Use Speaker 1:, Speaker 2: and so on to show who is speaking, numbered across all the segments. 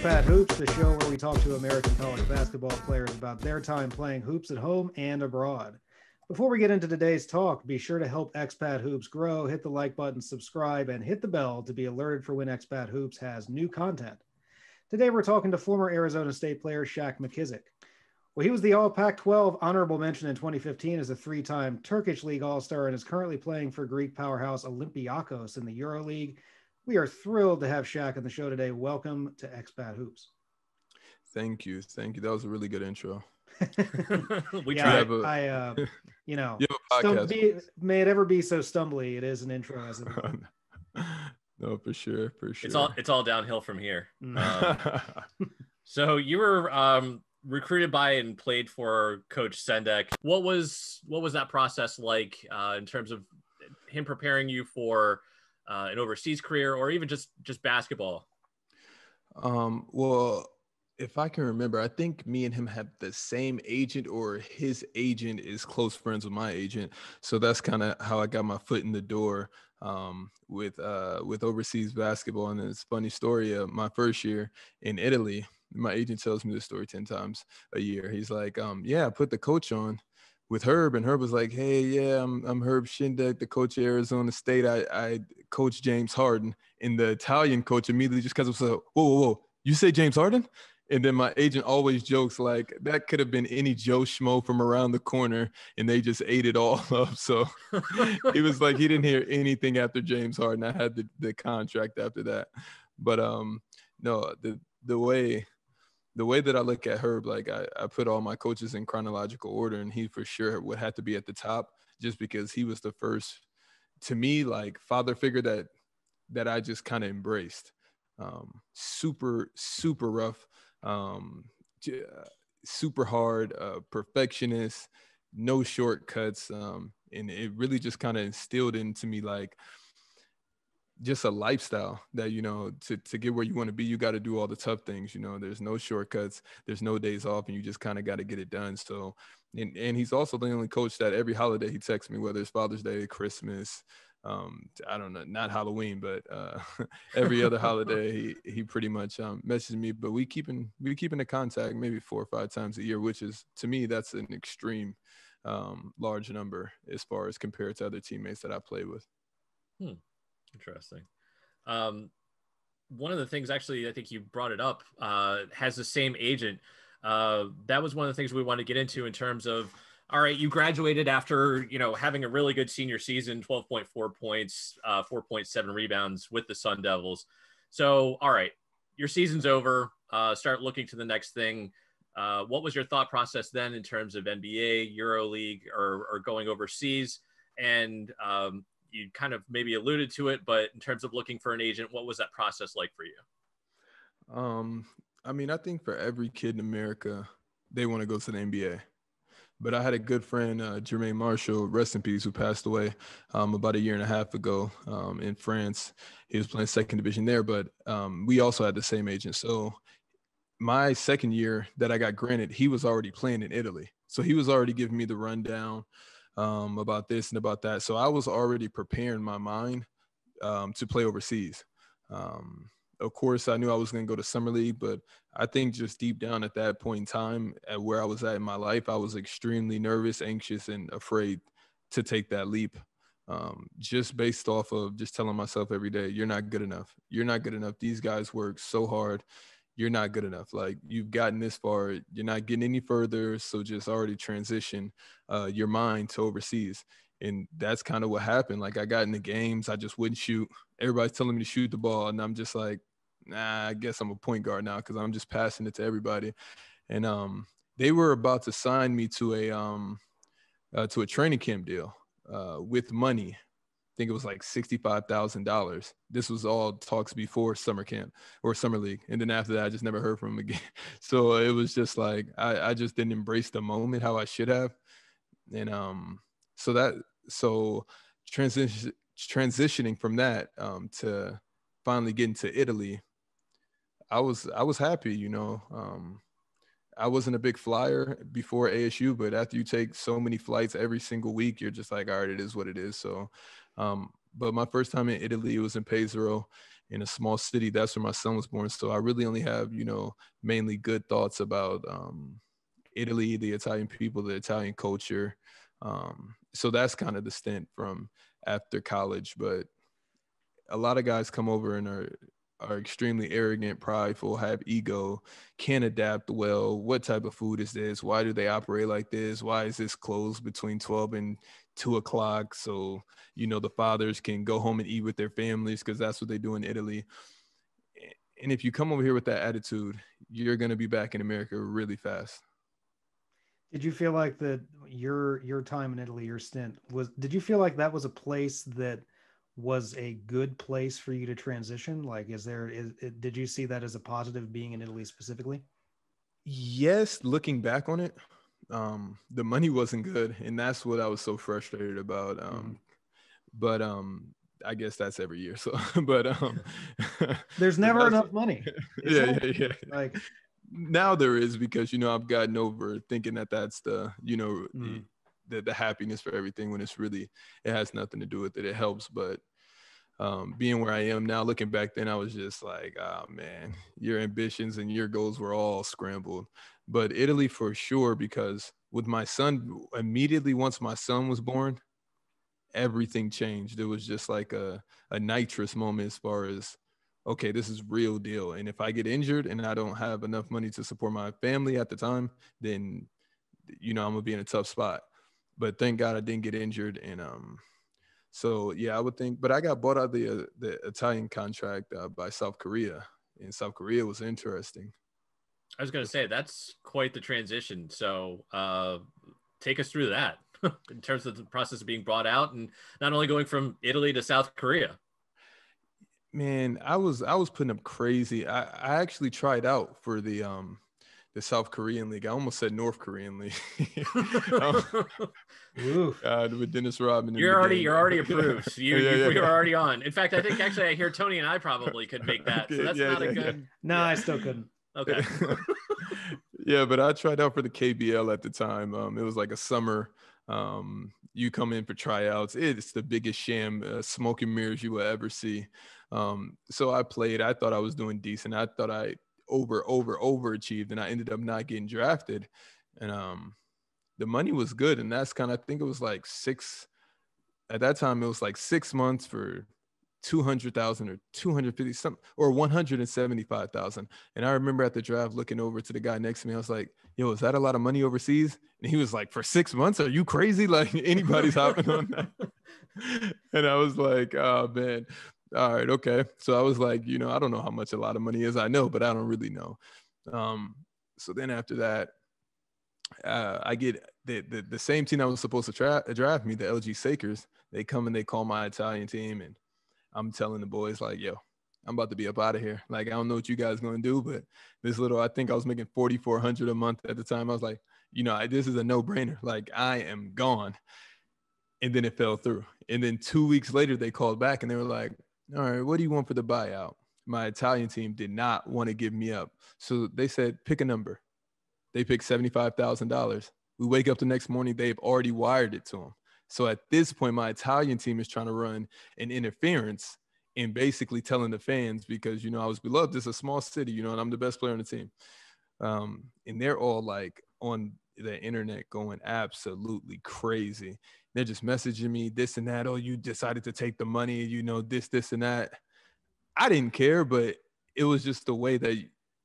Speaker 1: Expat Hoops, the show where we talk to American college basketball players about their time playing hoops at home and abroad. Before we get into today's talk, be sure to help Expat Hoops grow. Hit the like button, subscribe, and hit the bell to be alerted for when Expat Hoops has new content. Today, we're talking to former Arizona State player Shaq McKissic. Well, he was the All Pac 12 honorable mention in 2015 as a three time Turkish League All Star and is currently playing for Greek powerhouse Olympiacos in the EuroLeague. We are thrilled to have Shaq on the show today. Welcome to Expat Hoops.
Speaker 2: Thank you. Thank you. That was a really good intro.
Speaker 1: we yeah, tried. I, I uh, you know, you stum- be, may it ever be so stumbly. It is an intro as it.
Speaker 2: no, for sure, for sure.
Speaker 3: It's all it's all downhill from here. Mm. Um, so you were um, recruited by and played for Coach Sendek. What was what was that process like uh, in terms of him preparing you for uh, an overseas career or even just just basketball?
Speaker 2: Um, well, if I can remember, I think me and him have the same agent, or his agent is close friends with my agent. So that's kind of how I got my foot in the door um, with uh, with overseas basketball. And it's funny story. Uh, my first year in Italy, my agent tells me this story ten times a year. He's like, um, "Yeah, put the coach on." With Herb, and Herb was like, "Hey, yeah, I'm I'm Herb Sendek, the coach of Arizona State. I I coach James Harden." And the Italian coach immediately just because was like, "Whoa, whoa, whoa! You say James Harden?" And then my agent always jokes like that could have been any Joe Schmo from around the corner, and they just ate it all up. So he was like, he didn't hear anything after James Harden. I had the, the contract after that, but um, no, the the way the way that I look at Herb, like I, I put all my coaches in chronological order, and he for sure would have to be at the top just because he was the first to me like father figure that that I just kind of embraced. Um, super super rough, um, super hard, uh, perfectionist, no shortcuts, um, and it really just kind of instilled into me like just a lifestyle that you know to to get where you want to be you got to do all the tough things you know there's no shortcuts there's no days off and you just kind of got to get it done so and, and he's also the only coach that every holiday he texts me whether it's father's day christmas um i don't know not halloween but uh every other holiday he he pretty much um messages me but we keeping we keeping the contact maybe four or five times a year which is to me that's an extreme um large number as far as compared to other teammates that i play with
Speaker 3: hmm. Interesting. Um, one of the things, actually, I think you brought it up, uh, has the same agent. Uh, that was one of the things we want to get into in terms of, all right, you graduated after, you know, having a really good senior season, 12.4 points, uh, 4.7 rebounds with the Sun Devils. So, all right, your season's over. Uh, start looking to the next thing. Uh, what was your thought process then in terms of NBA, EuroLeague, or, or going overseas? And um, you kind of maybe alluded to it, but in terms of looking for an agent, what was that process like for you?
Speaker 2: Um, I mean, I think for every kid in America, they want to go to the NBA. But I had a good friend, uh, Jermaine Marshall, rest in peace, who passed away um, about a year and a half ago um, in France. He was playing second division there, but um, we also had the same agent. So my second year that I got granted, he was already playing in Italy. So he was already giving me the rundown um, about this and about that. So I was already preparing my mind um, to play overseas. Um, of course, I knew I was going to go to summer league, but I think just deep down at that point in time, at where I was at in my life, I was extremely nervous, anxious, and afraid to take that leap. Um, just based off of just telling myself every day, you're not good enough. You're not good enough. These guys work so hard you're not good enough. Like you've gotten this far, you're not getting any further. So just already transition uh, your mind to overseas. And that's kind of what happened. Like I got in the games, I just wouldn't shoot. Everybody's telling me to shoot the ball, and I'm just like, nah, I guess I'm a point guard now because I'm just passing it to everybody. And um, they were about to sign me to a um, uh, to a training camp deal uh, with money think it was like $65,000. This was all talks before summer camp or summer league. And then after that, I just never heard from him again. So it was just like, I, I just didn't embrace the moment how I should have. And um, so that, so transition, transitioning from that um, to finally getting to Italy, I was, I was happy, you know, um, I wasn't a big flyer before ASU, but after you take so many flights every single week, you're just like, all right, it is what it is. So um, but my first time in Italy was in Pesaro, in a small city. That's where my son was born. So I really only have, you know, mainly good thoughts about um, Italy, the Italian people, the Italian culture. Um, so that's kind of the stint from after college. But a lot of guys come over and are are extremely arrogant, prideful, have ego, can't adapt well. What type of food is this? Why do they operate like this? Why is this closed between 12 and two o'clock? So, you know, the fathers can go home and eat with their families because that's what they do in Italy. And if you come over here with that attitude, you're going to be back in America really fast.
Speaker 1: Did you feel like that your your time in Italy, your stint was? Did you feel like that was a place that was a good place for you to transition? Like, is there, is, did you see that as a positive being in Italy specifically?
Speaker 2: Yes, looking back on it, um, the money wasn't good, and that's what I was so frustrated about. Um, mm-hmm. But um, I guess that's every year. So, but um,
Speaker 1: there's never enough money.
Speaker 2: yeah, yeah, yeah. Like now there is because you know I've gotten over thinking that that's the you know mm. the the happiness for everything when it's really it has nothing to do with it. It helps, but um, being where I am now, looking back then, I was just like, oh man, your ambitions and your goals were all scrambled. But Italy for sure, because with my son, immediately once my son was born, everything changed. It was just like a, a nitrous moment as far as, okay, this is real deal. And if I get injured and I don't have enough money to support my family at the time, then, you know, I'm gonna be in a tough spot. But thank God I didn't get injured. And um, so yeah, I would think. But I got bought out the uh, the Italian contract uh, by South Korea, and South Korea was interesting.
Speaker 3: I was going to say that's quite the transition. So uh, take us through that in terms of the process of being brought out, and not only going from Italy to South Korea.
Speaker 2: Man, I was I was putting up crazy. I, I actually tried out for the um the South Korean League. I almost said North Korean League. um, uh, with Dennis Rodman.
Speaker 3: You're already you're already approved. You, yeah, you, are already on. In fact, I think actually I hear Tony and I probably could make that. So that's yeah, not a good.
Speaker 1: No, I still couldn't.
Speaker 3: Okay.
Speaker 2: yeah, but I tried out for the KBL at the time. Um, it was like a summer. Um, you come in for tryouts. It's the biggest sham, uh, smoke and mirrors you will ever see. Um, so I played. I thought I was doing decent. I thought I over over overachieved and I ended up not getting drafted. And um the money was good and that's kind of I think it was like 6 at that time it was like 6 months for 200,000 or 250 something or 175,000 and I remember at the draft looking over to the guy next to me I was like yo is that a lot of money overseas and he was like for 6 months are you crazy like anybody's hopping on that and I was like oh man all right, okay. So I was like, you know, I don't know how much a lot of money is. I know, but I don't really know. Um, so then after that, uh, I get the, the, the same team that was supposed to tra- draft me, the LG Sakers. They come and they call my Italian team, and I'm telling the boys like, yo, I'm about to be up out of here. Like I don't know what you guys gonna do, but this little, I think I was making 4,400 a month at the time. I was like, you know, I, this is a no brainer. Like I am gone. And then it fell through. And then two weeks later, they called back and they were like, all right, what do you want for the buyout? My Italian team did not want to give me up. So they said, pick a number. They picked $75,000. We wake up the next morning, they've already wired it to them. So at this point, my Italian team is trying to run an interference and basically telling the fans, because, you know, I was beloved. It's a small city, you know, and I'm the best player on the team. Um, and they're all like on the internet going absolutely crazy. They're just messaging me this and that. Oh, you decided to take the money, you know, this, this, and that. I didn't care, but it was just the way that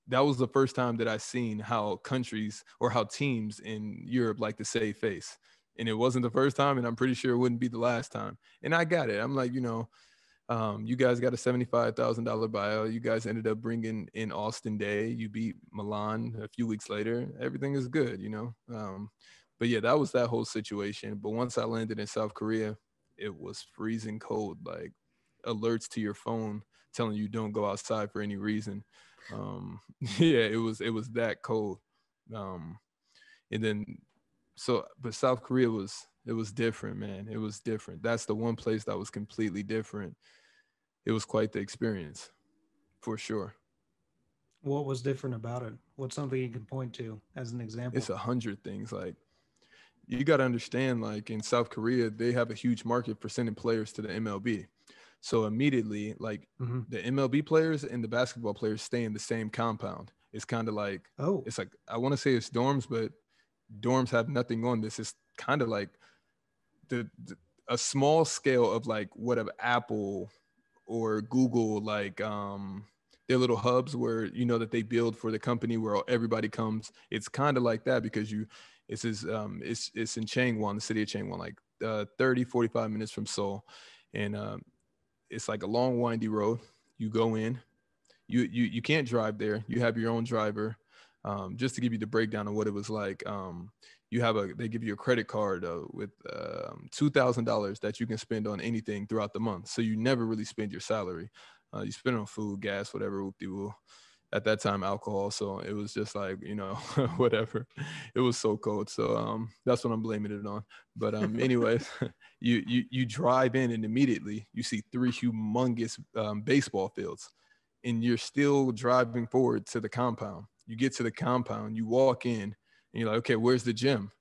Speaker 2: that was the first time that I seen how countries or how teams in Europe like to save face. And it wasn't the first time, and I'm pretty sure it wouldn't be the last time. And I got it. I'm like, you know, um, you guys got a $75,000 buyout. You guys ended up bringing in Austin Daye You beat Milan a few weeks later. Everything is good, you know. Um, but yeah, that was that whole situation. But once I landed in South Korea, it was freezing cold. Like alerts to your phone telling you don't go outside for any reason. Um, yeah, it was it was that cold. Um, and then so, but South Korea was it was different, man. It was different. That's the one place that was completely different. It was quite the experience, for sure.
Speaker 1: What was different about it? What's something you can point to as an example?
Speaker 2: It's a hundred things. Like you got to understand, like in South Korea, they have a huge market for sending players to the MLB. So immediately, like
Speaker 1: hmm
Speaker 2: the MLB players and the basketball players stay in the same compound. It's kind of like
Speaker 1: Oh,
Speaker 2: it's like I want to say it's dorms, but dorms have nothing on this. It's kind of like the, the a small scale of like what of Apple or Google like um their little hubs where you know that they build for the company where everybody comes. It's kind of like that because you it's is um it's it's in Changwon, the city of Changwon, like uh 30 45 minutes from Seoul. And um it's like a long windy road. You go in, you you you can't drive there. You have your own driver. Um, just to give you the breakdown of what it was like, um, you have a they give you a credit card uh, with um, two thousand dollars that you can spend on anything throughout the month. So you never really spend your salary. Uh, you spend on food, gas, whatever. At that time, alcohol. So it was just like you know whatever. It was so cold. So um, that's what I'm blaming it on. But um, anyways, you you you drive in and immediately you see three humongous um, baseball fields and you're still driving forward to the compound. You get to the compound, you walk in, and you're like, okay, where's the gym?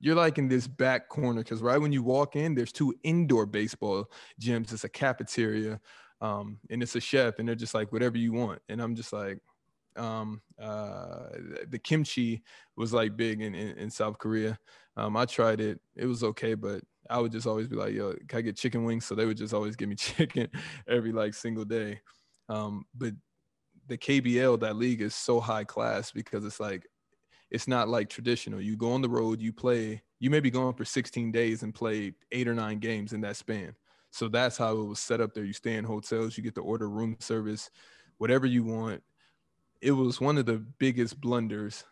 Speaker 2: You're like in this back corner because right when you walk in, there's two indoor baseball gyms. It's a cafeteria, um, and it's a chef, and they're just like whatever you want. And I'm just like, um, uh, the kimchi was like big in, in, in South Korea. Um, I tried it; it was okay, but I would just always be like, yo, can I get chicken wings? So they would just always give me chicken every like single day. Um, but the KBL, that league is so high class because it's like, it's not like traditional. You go on the road, you play, you may be going for 16 days and play eight or nine games in that span. So that's how it was set up there. You stay in hotels, you get to order room service, whatever you want. It was one of the biggest blunders,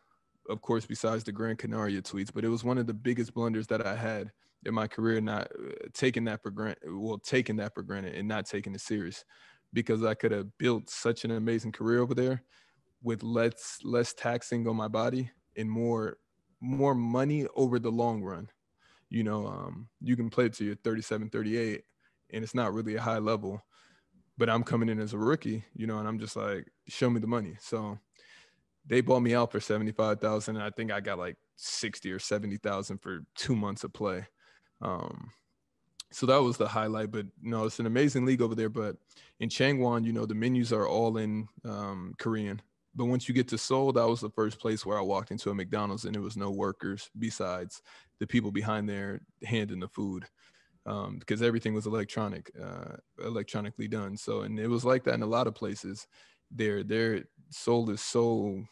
Speaker 2: of course, besides the Gran Canaria tweets, but it was one of the biggest blunders that I had in my career, not uh, taking that for granted, well, taking that for granted and not taking it serious because I could have built such an amazing career over there with less less taxing on my body and more more money over the long run. You know, um, you can play to your 37, 38, and it's not really a high level. But I'm coming in as a rookie, you know, and I'm just like, show me the money. So they bought me out for 75,000. I think I got like 60 or 70,000 for two months of play. Um, so that was the highlight. But no, it's an amazing league over there. But in Changwon, you know, the menus are all in um, Korean. But once you get to Seoul, that was the first place where I walked into a McDonald's and there was no workers besides the people behind there handing the food um, because everything was electronic, uh, electronically done. So, and it was like that in a lot of places. Their their Seoul is so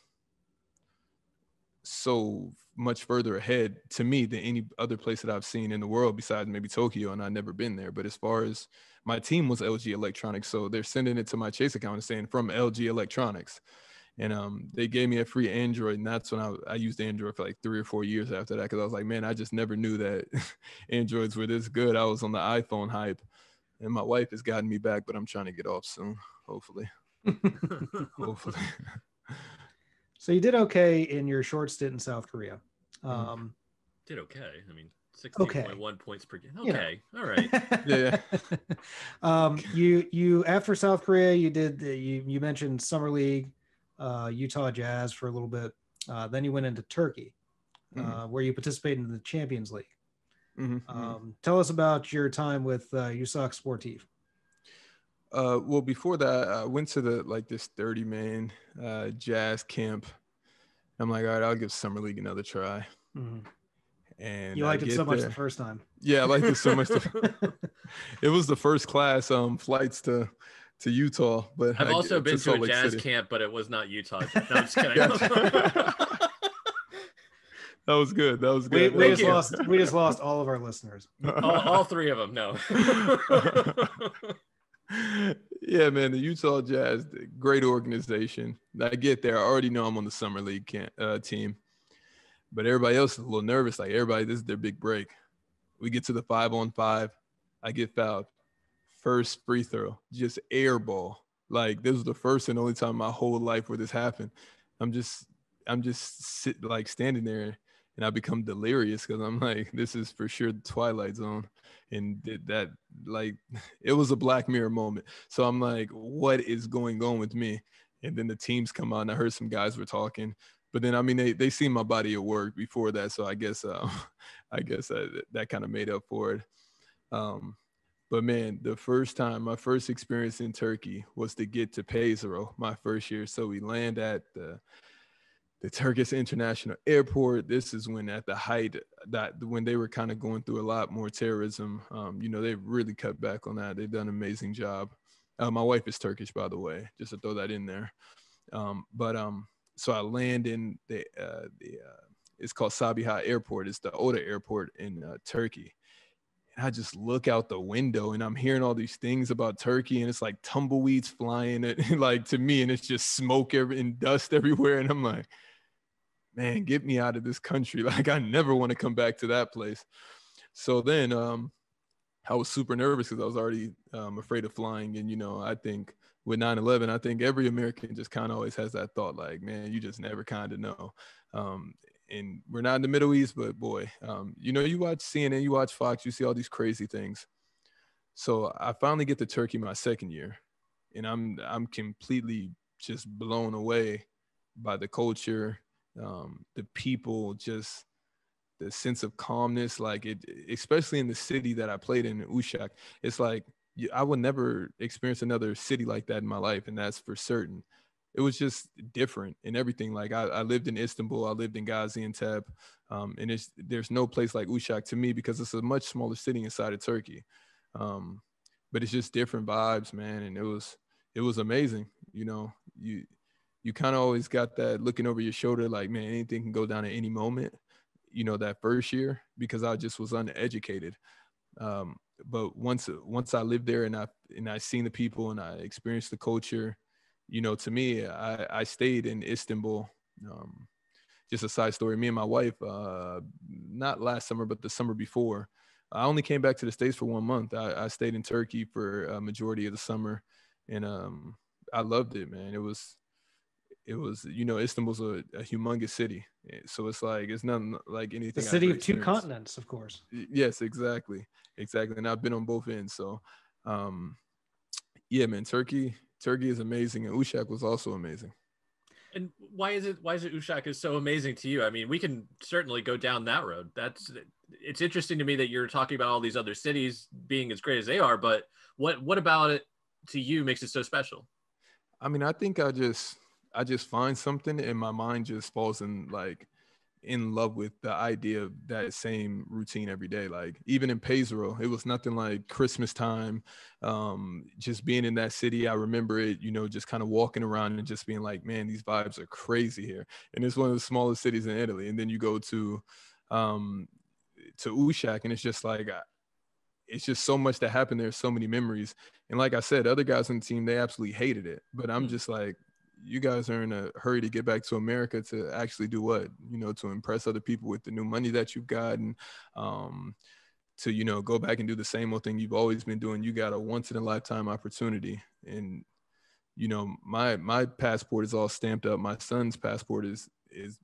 Speaker 2: so much further ahead to me than any other place that I've seen in the world besides maybe Tokyo, and I've never been there. But as far as my team was LG Electronics, so they're sending it to my Chase account and saying from LG Electronics. And um, they gave me a free Android, and that's when I, I used Android for like three or four years after that because I was like, man, I just never knew that Androids were this good. I was on the iPhone hype, and my wife has gotten me back, but I'm trying to get off soon, hopefully. hopefully.
Speaker 1: so you did okay in your short stint in South Korea. Um,
Speaker 3: Did okay. I mean,
Speaker 1: Okay.
Speaker 3: 16.1 points per game.
Speaker 1: You know.
Speaker 3: Okay. All right.
Speaker 2: Yeah.
Speaker 1: um, you you after South Korea, you did the, you you mentioned summer league, uh, Utah Jazz for a little bit. Uh, then you went into Turkey, uh, where you participated in the Champions League.
Speaker 2: Mhm, mhm.
Speaker 1: Um, tell us about your time with uh, Uşak Sportif.
Speaker 2: Uh, well, before that, I went to the like this 30 man uh, jazz camp. I'm like, all right, I'll give summer league another try.
Speaker 1: Mhm.
Speaker 2: And
Speaker 1: You
Speaker 2: I
Speaker 1: liked it
Speaker 2: get
Speaker 1: so much
Speaker 2: there-
Speaker 1: the first time.
Speaker 2: Yeah, I liked it so much. the- it was the first class um flights to to Utah, but
Speaker 3: I've
Speaker 2: I-
Speaker 3: also been to
Speaker 2: Salt
Speaker 3: a
Speaker 2: Lake
Speaker 3: jazz
Speaker 2: City.
Speaker 3: camp, but it was not Utah. No, I'm just kidding.
Speaker 2: Gotcha. That was good. That was good.
Speaker 1: we
Speaker 2: That
Speaker 1: just
Speaker 2: was-
Speaker 1: lost we just lost all of our listeners.
Speaker 3: all, all three of them. No.
Speaker 2: Yeah, man, the Utah Jazz, great organization. I get there, I already know I'm on the summer league camp, uh, team, but everybody else is a little nervous. Like everybody, this is their big break. We get to the five on five, I get fouled. First free throw, just air ball. Like this was the first and only time in my whole life where this happened. I'm just, I'm just sit like standing there, and I become delirious because I'm like, this is for sure the Twilight Zone and th- that like it was a black mirror moment. So i'm like what is going on with me? And then the teams come on i heard some guys were talking but then i mean they they seen my body at work before that. So i guess uh, i guess uh, that kind of made up for it. Um But man, the first time, my first experience in Turkey was to get to Pesaro my first year. So we land at the the Turkish International Airport. This is when at the height that when they were kind of going through a lot more terrorism. Um, you know, they've really cut back on that. They've done an amazing job. Uh, my wife is Turkish, by the way, just to throw that in there. Um, but um, so I land in the uh, the uh, it's called Sabiha Airport. It's the Oda Airport in uh, Turkey. And I just look out the window and I'm hearing all these things about Turkey, and it's like tumbleweeds flying, it like to me, and it's just smoke every, and dust everywhere, and I'm like man, get me out of this country. Like I never want to come back to that place. So then um, I was super nervous because I was already um, afraid of flying. And, you know, I think with 9-11, I think every American just kind of always has that thought like, man, you just never kind of know. Um, and we're not in the Middle East, but boy, um, you know, you watch CNN, you watch Fox, you see all these crazy things. So I finally get to Turkey my second year, and I'm I'm completely just blown away by the culture, um, the people, just the sense of calmness, like it, especially in the city that I played in, Uşak. It's like I would never experience another city like that in my life, and that's for certain. It was just different in everything. Like I, I lived in Istanbul, I lived in Gaziantep, um, and it's there's no place like Uşak to me because it's a much smaller city inside of Turkey. Um, but it's just different vibes, man, and it was it was amazing. You know, you you kind of always got that looking over your shoulder, like, man, anything can go down at any moment, you know, that first year because I just was uneducated. Um, but once once I lived there and I and I seen the people and I experienced the culture, you know, to me, I, I stayed in Istanbul. Um, just a side story, me and my wife, uh, not last summer, but the summer before, I only came back to the States for one month. I, I stayed in Turkey for a majority of the summer and um, I loved it, man. It was it was you know Istanbul's a, a humongous city, eh, so it's like it's nothing like anything.
Speaker 1: The city of two continents, of course.
Speaker 2: Yes, exactly, exactly. And I've been on both ends, so um, yeah, man, Turkey, Turkey is amazing, and Uşak was also amazing.
Speaker 3: And why is it why is it Uşak is so amazing to you? I mean, we can certainly go down that road. That's it's interesting to me that you're talking about all these other cities being as great as they are, but what what about it to you makes it so special?
Speaker 2: I mean, I think I just I just find something and my mind just falls in like in love with the idea of that same routine every day. Like even in Pesaro, it was nothing like Christmas time. Um, just being in that city, I remember it, you know, just kind of walking around and just being like, man, these vibes are crazy here. And it's one of the smallest cities in Italy. And then you go to um to Uşak and it's just like it's just so much that happened there, so many memories. And like I said, other guys on the team, they absolutely hated it. But I'm mm. just like, you guys are in a hurry to get back to America to actually do what? You know, to impress other people with the new money that you've gotten, um, to you know go back and do the same old thing you've always been doing. You got a once in a lifetime opportunity, and you know my my passport is all stamped up. My son's passport is is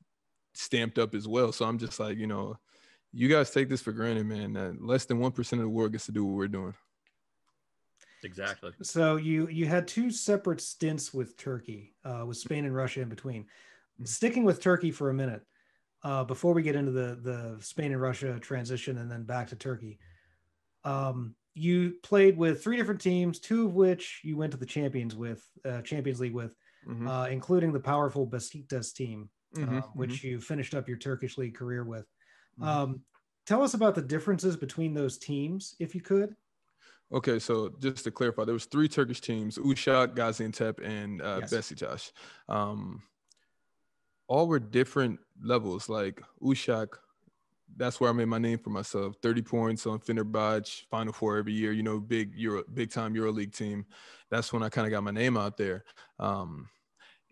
Speaker 2: stamped up as well. So I'm just like, you know, you guys take this for granted, man. That less than one percent of the world gets to do what we're doing.
Speaker 3: Exactly.
Speaker 1: So you you had two separate stints with Turkey, uh, with Spain and Russia in between. Mm-hmm. Sticking with Turkey for a minute, uh, before we get into the the Spain and Russia transition, and then back to Turkey. Um, you played with three different teams, two of which you went to the Champions with, uh, Champions League with, mm-hmm. uh, including the powerful Besiktas team, uh, mm-hmm, which mm-hmm. you finished up your Turkish league career with. Mm-hmm. Um, tell us about the differences between those teams, if you could.
Speaker 2: Okay, so just to clarify, there was three Turkish teams: Uşak, Gaziantep, and uh, yes. Besiktas. Um, all were different levels. Like Uşak, that's where I made my name for myself. Thirty points on Fenerbahce, Final Four every year. You know, big Euro, big time EuroLeague team. That's when I kind of got my name out there. Um,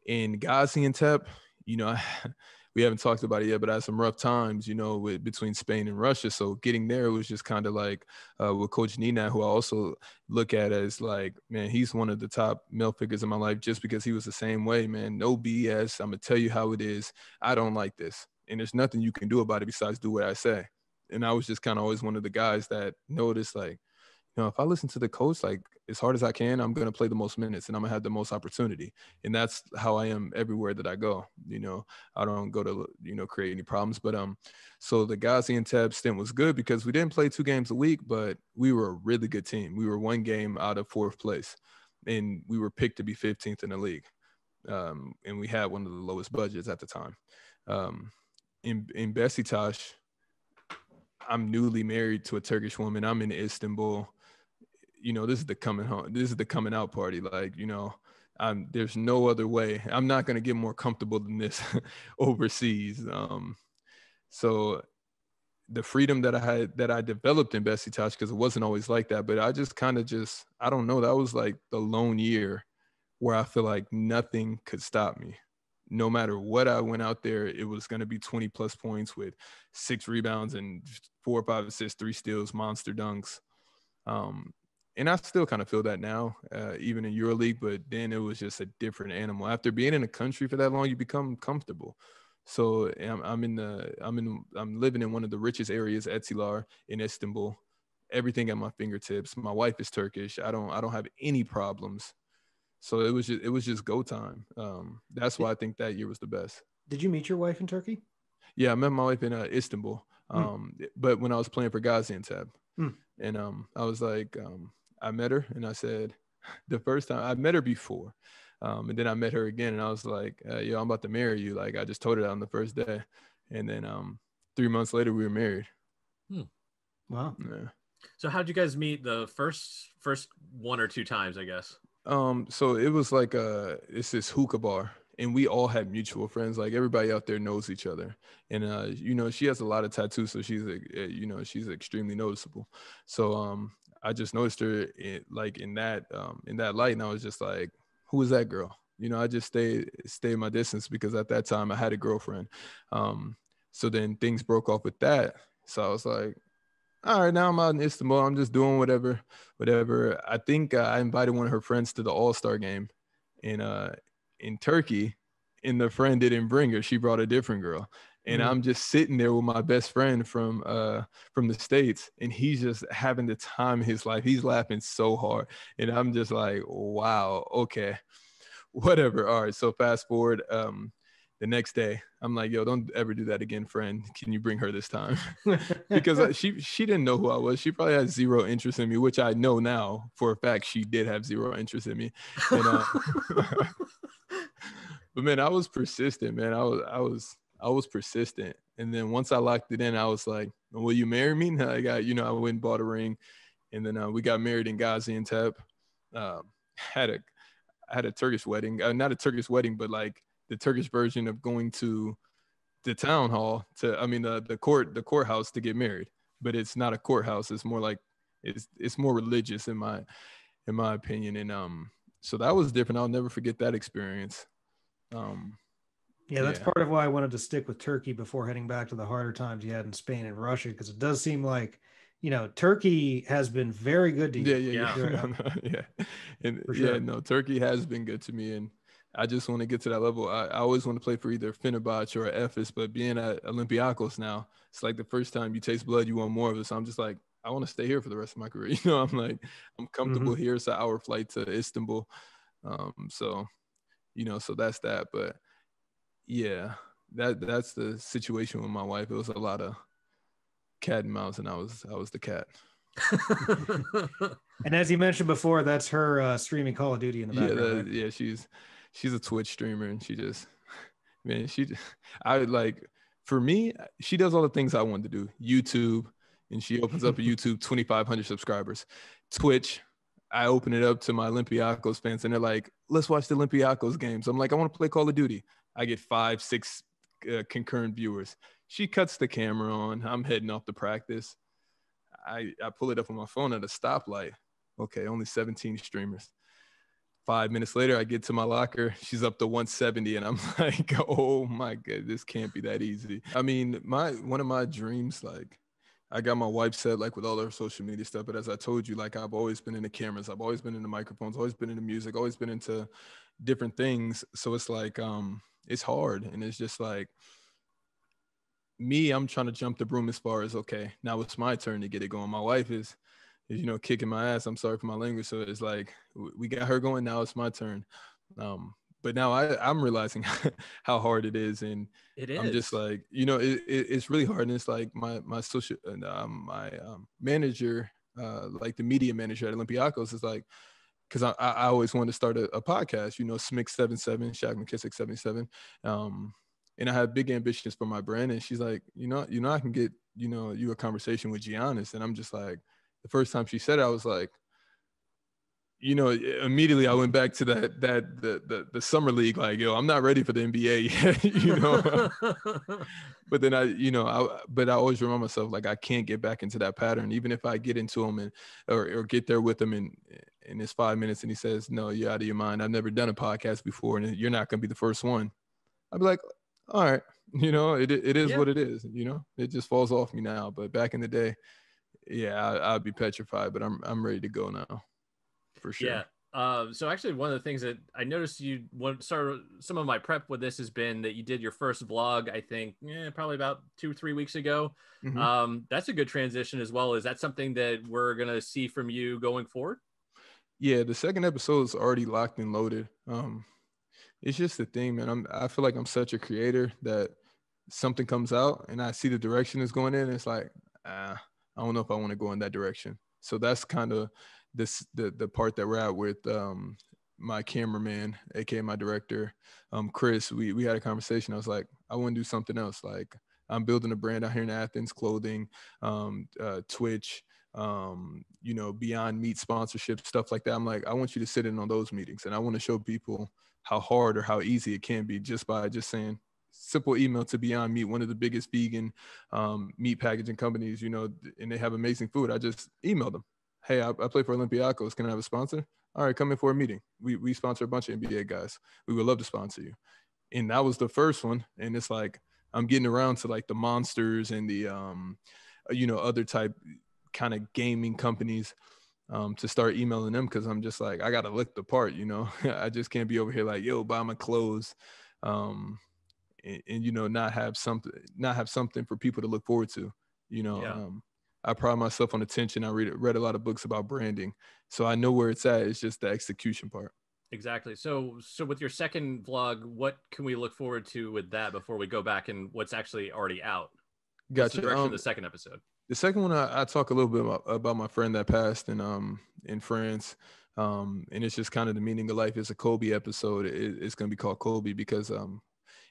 Speaker 2: in Gaziantep, you know, we haven't talked about it yet, but I had some rough times, you know, with between Spain and Russia. So getting there was just kind of like uh, with Coach Nina, who I also look at as like, man, he's one of the top male figures in my life just because he was the same way, man. No BS. I'm gonna tell you how it is. I don't like this, and there's nothing you can do about it besides do what I say. And I was just kind of always one of the guys that noticed like, you know, if I listen to the coach like as hard as I can, I'm gonna play the most minutes and I'm gonna have the most opportunity. And that's how I am everywhere that I go. You know, I don't go to you know create any problems. But um, so the Gaziantep stint was good because we didn't play two games a week, but we were a really good team. We were one game out of fourth place, and we were picked to be 15th in the league. Um, and we had one of the lowest budgets at the time. Um, in in Besiktas, I'm newly married to a Turkish woman. I'm in Istanbul you know, this is the coming home, this is the coming out party. Like, you know, I'm, there's no other way. I'm not going to get more comfortable than this overseas. Um, so the freedom that I had, that I developed in Besiktas, because it wasn't always like that, but I just kind of just, I don't know, that was like the lone year where I feel like nothing could stop me. No matter what I went out there, it was going to be 20 plus points with six rebounds and four or five assists, three steals, monster dunks. Um, and I still kind of feel that now, uh, even in EuroLeague. But then it was just a different animal. After being in a country for that long, you become comfortable. So I'm, I'm in the I'm in I'm living in one of the richest areas, Etiler, in Istanbul. Everything at my fingertips. My wife is Turkish. I don't I don't have any problems. So it was just it was just go time. Um, that's why I think that year was the best.
Speaker 1: Did you meet your wife in Turkey?
Speaker 2: Yeah, I met my wife in uh, Istanbul. Hmm. Um, mm. but when I was playing for Gaziantep, mm. and um, I was like, um, I met her and I said, the first time I met her before. Um, and then I met her again and I was like, uh, yo, I'm about to marry you. Like I just told her that on the first day. And then um, three months later we were married.
Speaker 1: Hmm. Wow.
Speaker 2: Yeah.
Speaker 3: So how'd you guys meet the first first one or two times, I guess?
Speaker 2: Um, so it was like uh it's this hookah bar and we all had mutual friends. Like everybody out there knows each other, and uh, you know she has a lot of tattoos, so she's a, you know she's extremely noticeable. So um, I just noticed her in, like in that um, in that light, and I was just like, "Who is that girl?" You know, I just stayed stayed my distance because at that time I had a girlfriend. Um, so then things broke off with that. So I was like, "All right, now I'm out in Istanbul. I'm just doing whatever, whatever." I think uh, I invited one of her friends to the All Star game in uh in Turkey, and the friend didn't bring her. She brought a different girl, and mm-hmm. I'm just sitting there with my best friend from uh from the states and he's just having the time of his life. He's laughing so hard and I'm just like wow okay whatever. All right so fast forward um the next day I'm like yo don't ever do that again friend. Can you bring her this time? Because uh, she she didn't know who I was. She probably had zero interest in me which I know now for a fact she did have zero interest in me. And, uh, but man I was persistent man. I was I was I was persistent. And then once I locked it in, I was like, will you marry me? And I got, you know, I went and bought a ring. And then uh, we got married in Gaziantep. Uh, had a, had a Turkish wedding, uh, not a Turkish wedding, but like the Turkish version of going to the town hall to, I mean, the, the court, the courthouse to get married, but it's not a courthouse. It's more like, it's, it's more religious in my, in my opinion. And, um, so that was different. I'll never forget that experience. Um,
Speaker 1: yeah, that's yeah. part of why I wanted to stick with Turkey before heading back to the harder times you had in Spain and Russia, because it does seem like, you know, Turkey has been very good to
Speaker 2: you. Yeah, yeah, yeah. no, no, yeah. And sure. yeah, no, Turkey has been good to me. And I just want to get to that level. I, I always want to play for either Fenerbahce or Efes, but being at Olympiacos now, it's like the first time you taste blood, you want more of it. So I'm just like, I want to stay here for the rest of my career. You know, I'm like, I'm comfortable mm-hmm. here. It's an hour flight to Istanbul. Um, so, you know, so that's that. But yeah, that that's the situation with my wife. It was a lot of cat and mouse, and I was I was the cat.
Speaker 1: and as you mentioned before, that's her uh, streaming Call of Duty in the background.
Speaker 2: Yeah, that, yeah, she's she's a Twitch streamer, and she just man, she I like for me, she does all the things I want to do. YouTube, and she opens up a YouTube, twenty five hundred subscribers. Twitch, I open it up to my Olympiacos fans, and they're like, "Let's watch the Olympiacos games." I'm like, "I want to play Call of Duty." I get five, six uh, concurrent viewers. She cuts the camera on. I'm heading off to practice. I, I pull it up on my phone at a stoplight. Okay, only 17 streamers. Five minutes later, I get to my locker. She's up to 170, and I'm like, "Oh my god, this can't be that easy." I mean, my one of my dreams, like, I got my wife set like with all her social media stuff. But as I told you, like I've always been into cameras, I've always been into microphones, always been into music, always been into different things. So it's like, um, it's hard and it's just like me i'm trying to jump the broom as far as okay now it's my turn to get it going my wife is is you know kicking my ass. I'm sorry for my language. So it's like we got her going. Now it's my turn. Um, but now I, I'm realizing how hard it is, and
Speaker 3: it is.
Speaker 2: I'm just like, you know, it, it, it's really hard. And it's like my my social and um, my um, manager, uh, like the media manager at Olympiacos, is like, because I, I always wanted to start a, a podcast, you know, Smick seven seven, Shaq McKissic seventy seven, um, and I had big ambitions for my brand. And she's like, you know, you know, I can get you know you a conversation with Giannis, and I'm just like, the first time she said it, I was like, you know, immediately I went back to that that the the, the summer league, like, yo, I'm not ready for the NBA yet, you know. but then I, you know, I but I always remind myself like I can't get back into that pattern, even if I get into them and or, or get there with them in in his five minutes and he says, No, you're out of your mind. I've never done a podcast before, and you're not gonna be the first one. I'd be like, all right, you know, it it is yeah. what it is, you know, it just falls off me now. But back in the day, yeah, I, I'd be petrified, but I'm I'm ready to go now for sure.
Speaker 3: Yeah. Uh, so actually, one of the things that I noticed you started some of my prep with this has been that you did your first vlog. I think eh, probably about two three weeks ago. Mm-hmm. Um, that's a good transition as well. Is that something that we're gonna see from you going forward?
Speaker 2: Yeah, the second episode is already locked and loaded. Um, it's just the thing, man. I'm I feel like I'm such a creator that something comes out and I see the direction it's going in. It's like, ah, I don't know if I want to go in that direction. So that's kind of this the the part that we're at with um, my cameraman, aka my director, um, Chris. We we had a conversation. I was like, I want to do something else. Like I'm building a brand out here in Athens, clothing, um, uh, Twitch, um, you know, Beyond Meat sponsorship, stuff like that. I'm like, I want you to sit in on those meetings, and I want to show people how hard or how easy it can be just by just saying simple email to Beyond Meat, one of the biggest vegan um, meat packaging companies, you know, and they have amazing food. I just emailed them hey, I, I play for Olympiacos. Can I have a sponsor? All right, come in for a meeting. We we sponsor a bunch of NBA guys. We would love to sponsor you. And that was the first one. And it's like I'm getting around to like the monsters and the um, you know, other type kind of gaming companies um, to start emailing them because I'm just like I gotta look the part, you know. I just can't be over here like, yo, buy my clothes, um, and, and, you know, not have something, not have something for people to look forward to, you know. Yeah. Um, I pride myself on attention. I read read a lot of books about branding, so I know where it's at. It's just the execution part.
Speaker 3: Exactly. So, so with your second vlog, what can we look forward to with that before we go back and what's actually already out?
Speaker 2: Gotcha.
Speaker 3: the direction um, of the second episode.
Speaker 2: The second one, I, I talk a little bit about, about, my friend that passed in um in France, um, and it's just kind of the meaning of life. It's a Kobe episode. It, it's going to be called Kobe because um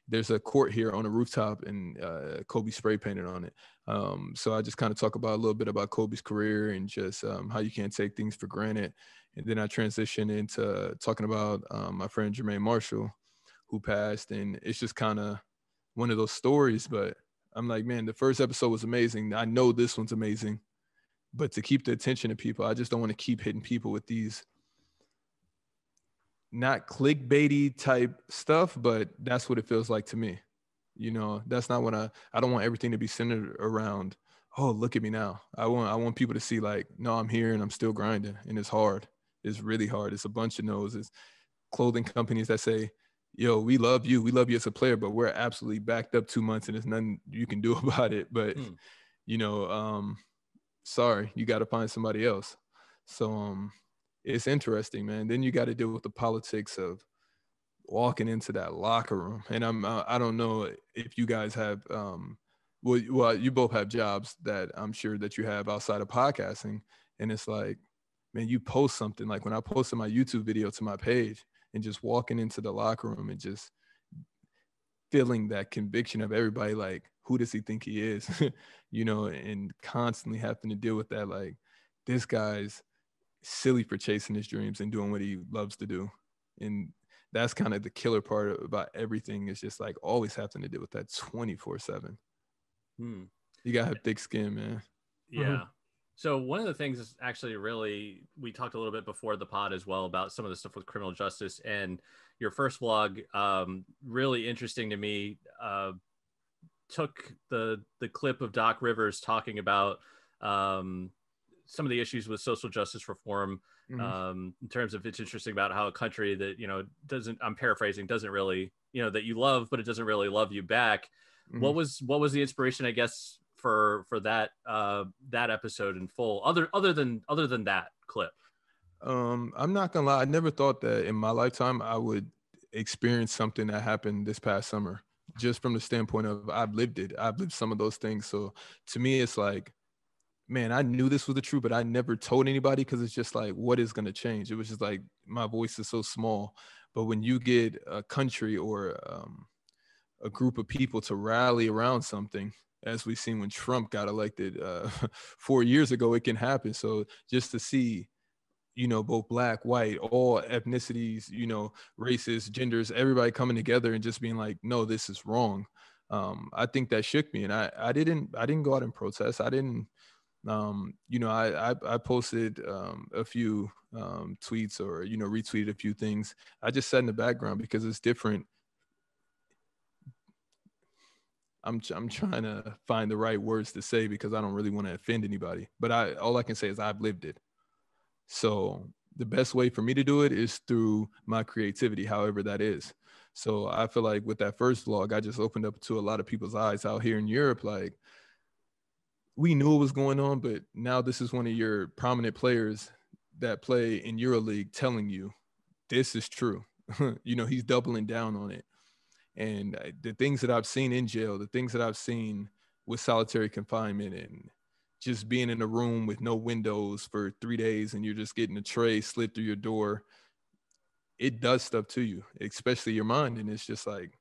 Speaker 2: there's a court here on a rooftop and uh, Kobe spray painted on it. Um, so I just kind of talk about a little bit about Kobe's career and just um, how you can't take things for granted. And then I transition into talking about um, my friend Jermaine Marshall, who passed. And it's just kind of one of those stories. But I'm like, man, the first episode was amazing. I know this one's amazing. But to keep the attention of people, I just don't want to keep hitting people with these not clickbaity type stuff, but that's what it feels like to me. You know, that's not what I I don't want everything to be centered around, oh, look at me now. I want I want people to see like, no, I'm here and I'm still grinding and it's hard. It's really hard. It's a bunch of noses. Clothing companies that say, yo, we love you. We love you as a player, but we're absolutely backed up two months and there's nothing you can do about it. But hmm. you know, um, sorry, you got to find somebody else. So um it's interesting, man. Then you got to deal with the politics of walking into that locker room. And I'm I don't know if you guys have um well well you both have jobs that I'm sure that you have outside of podcasting and it's like man you post something like when I posted my YouTube video to my page and just walking into the locker room and just feeling that conviction of everybody like who does he think he is you know and constantly having to deal with that like this guy's silly for chasing his dreams and doing what he loves to do. And that's kind of the killer part about everything is just like always having to deal with that 24 7. Hmm. You got to have thick skin, man.
Speaker 3: Yeah. Mm-hmm. So one of the things is actually really we talked a little bit before the pod as well about some of the stuff with criminal justice and your first vlog um, really interesting to me uh, took the the clip of Doc Rivers talking about um, some of the issues with social justice reform mm-hmm. um, in terms of it's interesting about how a country that you know doesn't i'm paraphrasing doesn't really you know that you love but it doesn't really love you back mm-hmm. what was what was the inspiration i guess for for that uh, that episode in full? Other other than other than that clip.
Speaker 2: Um, I'm not gonna lie. I never thought that in my lifetime I would experience something that happened this past summer. Just from the standpoint of I've lived it. I've lived some of those things. So to me, it's like, man, I knew this was the truth, but I never told anybody because it's just like, what is gonna change? It was just like my voice is so small. But when you get a country or um, a group of people to rally around something, as we've seen when Trump got elected uh, four years ago, it can happen. So just to see you know, both black, white, all ethnicities, you know, races, genders, everybody coming together and just being like, no, this is wrong. Um, I think that shook me. And I, I didn't, I didn't go out and protest. I didn't, um, you know, I, I, I posted um, a few um, tweets or, you know, retweeted a few things. I just sat in the background because it's different. I'm, I'm trying to find the right words to say because I don't really want to offend anybody, but I, all I can say is I've lived it. So the best way for me to do it is through my creativity, however that is. So I feel like with that first vlog, I just opened up to a lot of people's eyes out here in Europe. Like we knew what was going on, but now this is one of your prominent players that play in EuroLeague telling you this is true. you know, he's doubling down on it. And uh, the things that I've seen in jail, the things that I've seen with solitary confinement and just being in a room with no windows for three days and you're just getting a tray slid through your door, it does stuff to you, especially your mind. And it's just like,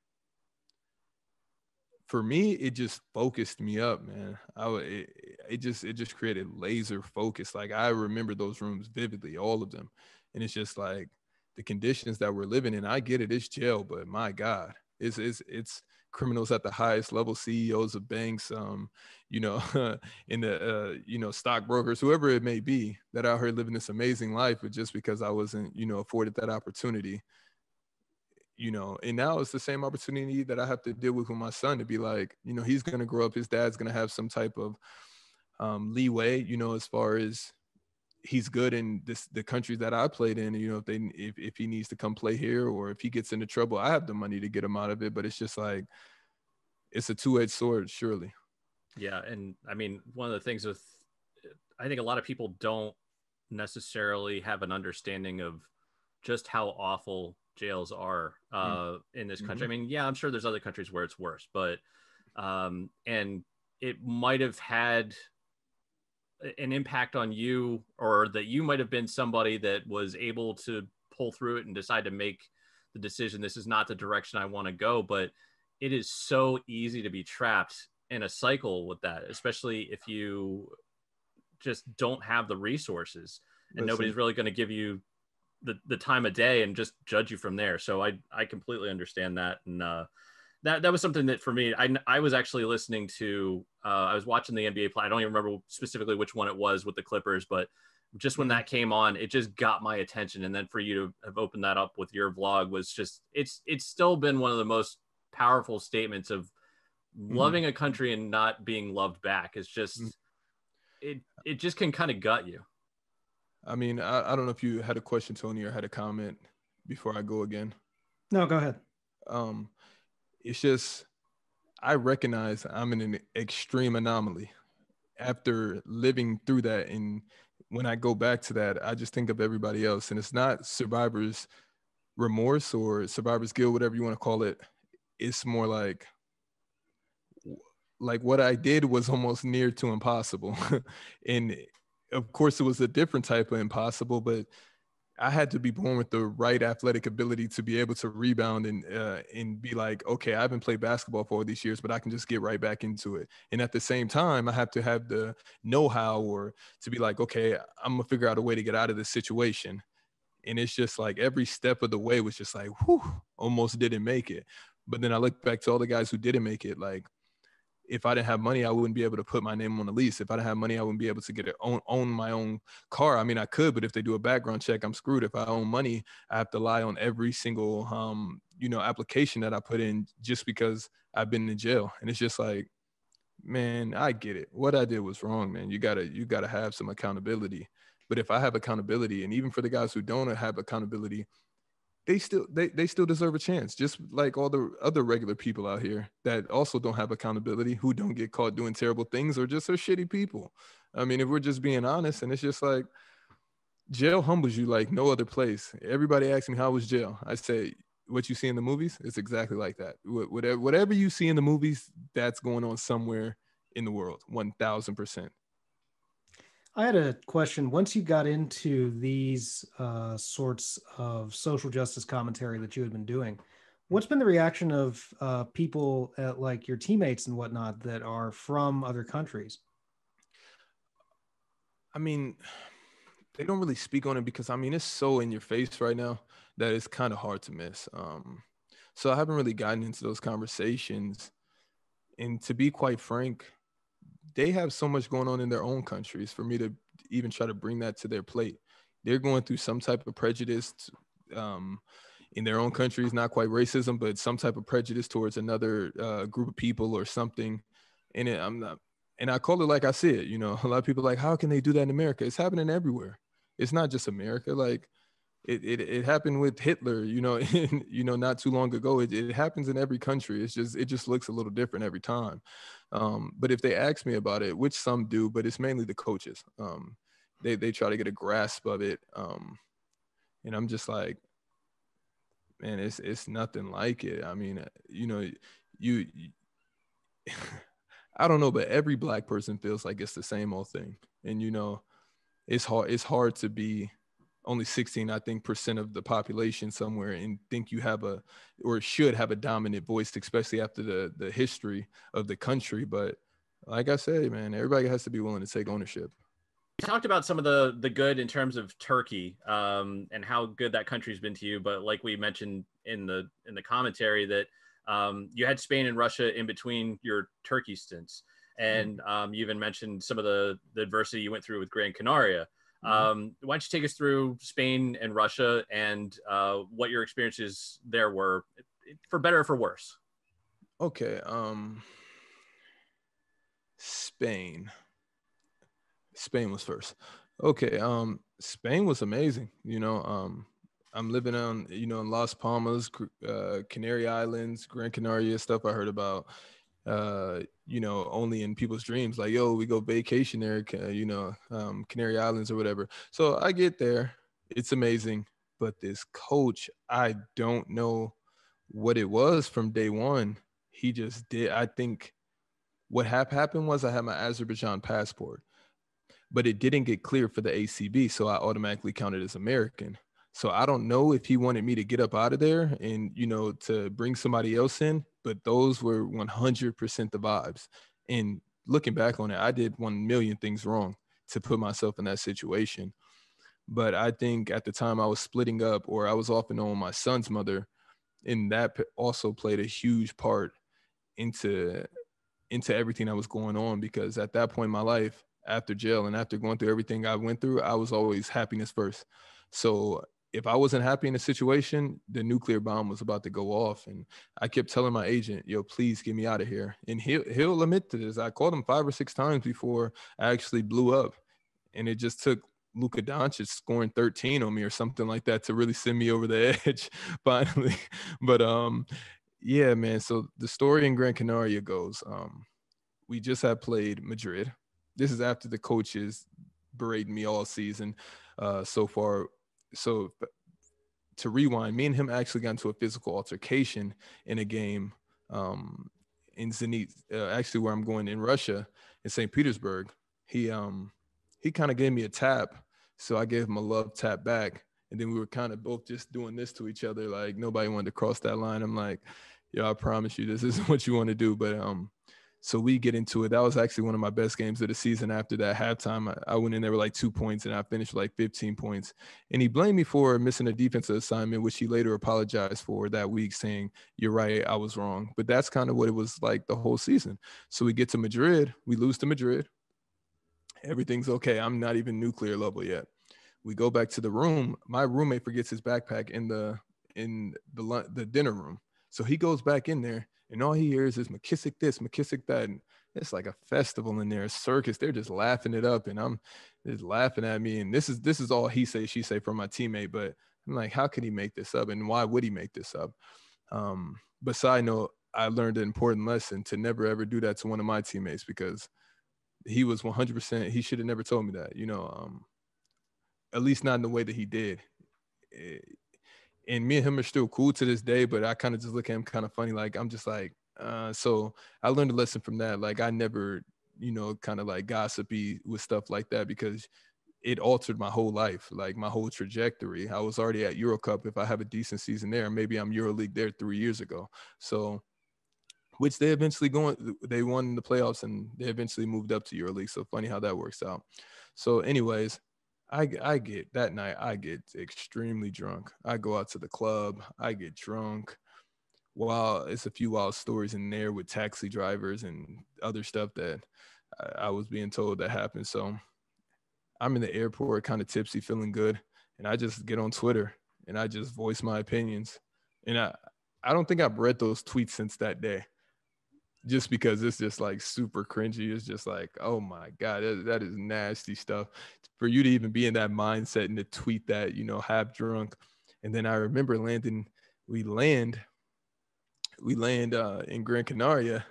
Speaker 2: for me, it just focused me up, man. I it, it just it just created laser focus. Like I remember those rooms vividly, all of them, and it's just like the conditions that we're living in. I get it, it's jail, but my God, it's it's it's criminals at the highest level, CEOs of banks, um, you know, in the uh, you know stockbrokers, whoever it may be, that out here living this amazing life, but just because I wasn't you know afforded that opportunity, you know, and now it's the same opportunity that I have to deal with with my son to be like, you know, he's gonna grow up, his dad's gonna have some type of um, leeway, you know, as far as he's good in this the countries that I played in. You know, if they if, if he needs to come play here or if he gets into trouble, I have the money to get him out of it. But it's just like it's a two edged sword, surely.
Speaker 3: Yeah, and I mean, one of the things with I think a lot of people don't necessarily have an understanding of just how awful jails are uh, mm in this country. Mm-hmm. I mean, yeah, I'm sure there's other countries where it's worse, but um, and it might have had an impact on you or that you might have been somebody that was able to pull through it and decide to make the decision this is not the direction I want to go but it is so easy to be trapped in a cycle with that especially if you just don't have the resources and Listen. nobody's really going to give you the, the time of day and just judge you from there so I I completely understand that and uh that that was something that for me, I I was actually listening to. Uh, I was watching the NBA play. I don't even remember specifically which one it was with the Clippers, but just when mm-hmm. that came on, it just got my attention. And then for you to have opened that up with your vlog was just it's it's still been one of the most powerful statements of mm-hmm. loving a country and not being loved back. It's just mm-hmm. it it just can kind of gut you.
Speaker 2: I mean, I, I don't know if you had a question, Tony, or had a comment before I go again.
Speaker 1: No, go ahead.
Speaker 2: Um, it's just I recognize I'm in an extreme anomaly after living through that. And when I go back to that, I just think of everybody else. And it's not survivor's remorse or survivor's guilt, whatever you want to call it. It's more like, like what I did was almost near to impossible. and of course, it was a different type of impossible, but I had to be born with the right athletic ability to be able to rebound and uh, and be like, okay, I haven't played basketball for all these years, but I can just get right back into it. And at the same time, I have to have the know-how or to be like, okay, I'm gonna figure out a way to get out of this situation. And it's just like every step of the way was just like, whew, almost didn't make it. But then I look back to all the guys who didn't make it, like if I didn't have money, I wouldn't be able to put my name on the lease. If I didn't have money, I wouldn't be able to get it own own my own car. I mean, I could, but if they do a background check, I'm screwed. If I own money, I have to lie on every single um, you know, application that I put in just because I've been in jail. And it's just like, man, I get it. What I did was wrong, man. You gotta you gotta have some accountability. But if I have accountability, and even for the guys who don't have accountability, they still they, they still deserve a chance just like all the other regular people out here that also don't have accountability who don't get caught doing terrible things or just are shitty people. I mean if we're just being honest and it's just like jail humbles you like no other place. Everybody asks me how was jail? I say what you see in the movies it's exactly like that. Whatever whatever you see in the movies that's going on somewhere in the world 1000%
Speaker 1: I had a question. Once you got into these uh, sorts of social justice commentary that you had been doing, what's been the reaction of uh, people at, like your teammates and whatnot that are from other countries?
Speaker 2: I mean, they don't really speak on it because I mean it's so in your face right now that it's kind of hard to miss. Um, so I haven't really gotten into those conversations, and to be quite frank, they have so much going on in their own countries for me to even try to bring that to their plate. They're going through some type of prejudice um, in their own countries, not quite racism, but some type of prejudice towards another uh, group of people or something. And it, I'm not, and I call it like I see it. You know, a lot of people like, how can they do that in America? It's happening everywhere. It's not just America. Like it, it, it happened with Hitler, you know, you know, not too long ago. It, it happens in every country. It's just it just looks a little different every time. Um, but if they ask me about it, which some do, but it's mainly the coaches. Um, they they try to get a grasp of it. Um, and I'm just like, man, it's it's nothing like it. I mean, uh, you know, you, you I don't know, but every black person feels like it's the same old thing. And you know, it's hard it's hard to be only 16 i think percent of the population somewhere and think you have a or should have a dominant voice especially after the the history of the country. But like i said man everybody has to be willing to take ownership.
Speaker 3: You talked about some of the the good in terms of turkey um, and how good that country's been to you. But like we mentioned in the in the commentary that um, you had spain and russia in between your turkey stints. And um, you even mentioned some of the the adversity you went through with gran canaria. Um, why don't you take us through Spain and Russia and uh, what your experiences there were, for better or for worse?
Speaker 2: Okay. Um, Spain. Spain was first. Okay. Um, Spain was amazing. You know, um, I'm living on, you know, in Las Palmas, uh, Canary Islands, Gran Canaria, stuff I heard about uh, you know, only in people's dreams. Like, yo, we go vacation there, you know, um, Canary Islands or whatever. So I get there, it's amazing. But this coach, I don't know what it was from day one. He just did. I think what happened was I had my Azerbaijan passport, but it didn't get clear for the ACB, so I automatically counted as American. So I don't know if he wanted me to get up out of there and you know to bring somebody else in but those were 100% the vibes. And looking back on it, I did 1 million things wrong to put myself in that situation. But I think at the time I was splitting up or I was off and on my son's mother, and that also played a huge part into into everything that was going on because at that point in my life after jail and after going through everything I went through, I was always happiness first. So if I wasn't happy in a situation, the nuclear bomb was about to go off. And I kept telling my agent, yo, please get me out of here. And he'll, he'll admit to this. I called him five or six times before I actually blew up. And it just took Luka Doncic scoring 13 on me or something like that to really send me over the edge finally. But um, yeah, man. So the story in Gran Canaria goes, um, we just had played Madrid. This is after the coaches berating me all season uh, so far so to rewind, me and him actually got into a physical altercation in a game um, in Zenit, uh, actually where I'm going in Russia, in St. Petersburg. He um he kind of gave me a tap, so I gave him a love tap back, and then we were kind of both just doing this to each other, like nobody wanted to cross that line. I'm like, yo, I promise you, this isn't what you want to do, but um so we get into it. That was actually one of my best games of the season. After that halftime, I, went in there with like two points and I finished like 15 points. And he blamed me for missing a defensive assignment, which he later apologized for that week, saying, You're right, I was wrong. But that's kind of what it was like the whole season. So we get to Madrid, we lose to Madrid. Everything's okay. I'm not even nuclear level yet. We go back to the room. My roommate forgets his backpack in the in the the dinner room. So he goes back in there and all he hears is McKissic this, McKissic that. And it's like a festival in there, a circus. They're just laughing it up, and I'm just laughing at me. And this is this is all he say, she say from my teammate. But I'm like, how could he make this up? And why would he make this up? Um, but side note, I learned an important lesson to never ever do that to one of my teammates because he was 100%. He should have never told me that, you know, um, at least not in the way that he did. Eh, and me and him are still cool to this day, but I kind of just look at him kind of funny. Like, I'm just like, uh, so I learned a lesson from that. Like, I never, you know, kind of like gossipy with stuff like that because it altered my whole life, like my whole trajectory. I was already at Euro Cup. If I have a decent season there, maybe I'm EuroLeague there three years ago. So, which they eventually going, they won the playoffs and they eventually moved up to EuroLeague. So funny how that works out. So, anyways, I I get that night. I get extremely drunk. I go out to the club. I get drunk. While it's a few wild stories in there with taxi drivers and other stuff that I, I was being told that happened. So I'm in the airport, kind of tipsy, feeling good, and I just get on Twitter and I just voice my opinions. And I, I don't think I've read those tweets since that day, just because it's just like super cringy. It's just like, oh my god, that, that is nasty stuff. For you to even be in that mindset and to tweet that, you know, half drunk, and then I remember landing. We land, we land uh, in Gran Canaria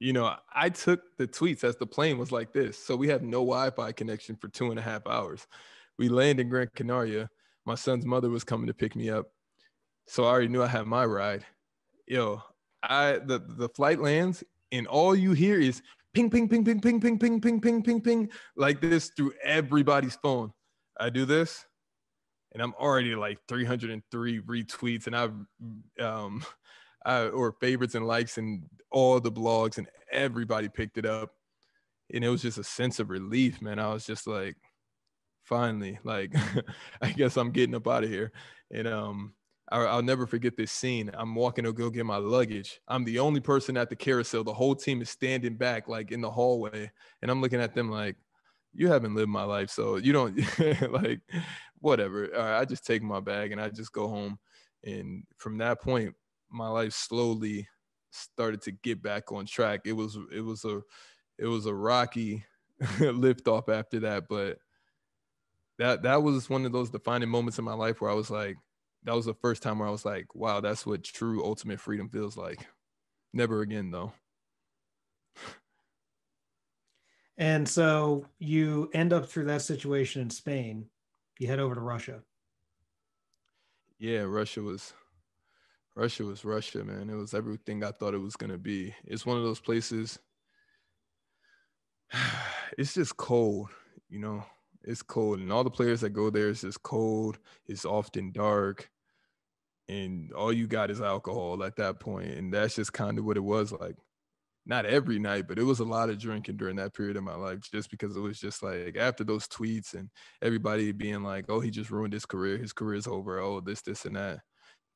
Speaker 2: you know, I took the tweets as the plane was like this. So we have no Wi-Fi connection for two and a half hours. We land in Gran Canaria. My son's mother was coming to pick me up. So I already knew I had my ride. Yo, I the, the flight lands and all you hear is ping, ping, ping, ping, ping, ping, ping, ping, ping, ping, ping, like this through everybody's phone. I do this and I'm already like 303 retweets and I've um uh, or favorites and likes and all the blogs and everybody picked it up and it was just a sense of relief man i was just like finally like i guess i'm getting up out of here and um I, will never forget this scene. I'm walking to go get my luggage. I'm the only person at the carousel. The whole team is standing back like in the hallway and i'm looking at them like you haven't lived my life so you don't like whatever. I just take my bag and i just go home. And from that point my life slowly started to get back on track. It was it was a it was a rocky lift off after that, but that that was one of those defining moments in my life where I was like, that was the first time where I was like, wow, that's what true ultimate freedom feels like. Never again though.
Speaker 1: And so you end up through that situation in Spain. You head over to Russia.
Speaker 2: Yeah, Russia was Russia was Russia, man. It was everything I thought it was gonna be. It's one of those places. It's just cold, you know. It's cold, and all the players that go there is just cold. It's often dark, and all you got is alcohol at that point, and that's just kind of what it was like. Not every night, but it was a lot of drinking during that period of my life, just because it was just like after those tweets and everybody being like, "Oh, he just ruined his career. His career's over. Oh, this, this, and that."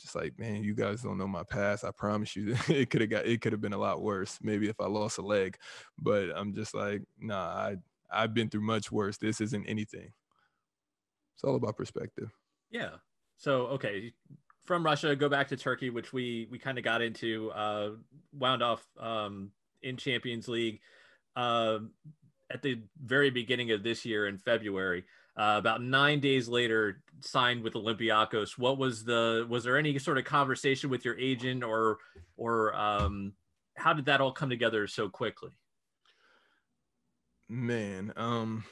Speaker 2: just like man you guys don't know my past i promise you it could have got it could have been a lot worse maybe if i lost a leg but i'm just like nah i i've been through much worse. This isn't anything. It's all about perspective.
Speaker 3: Yeah. So okay. From russia go back to turkey which we we kind of got into uh wound off um in champions league uh, at the very beginning of this year in february uh, about nine days later signed with Olympiacos. What was the was there any sort of conversation with your agent or or um, how did that all come together so quickly?
Speaker 2: Man, um,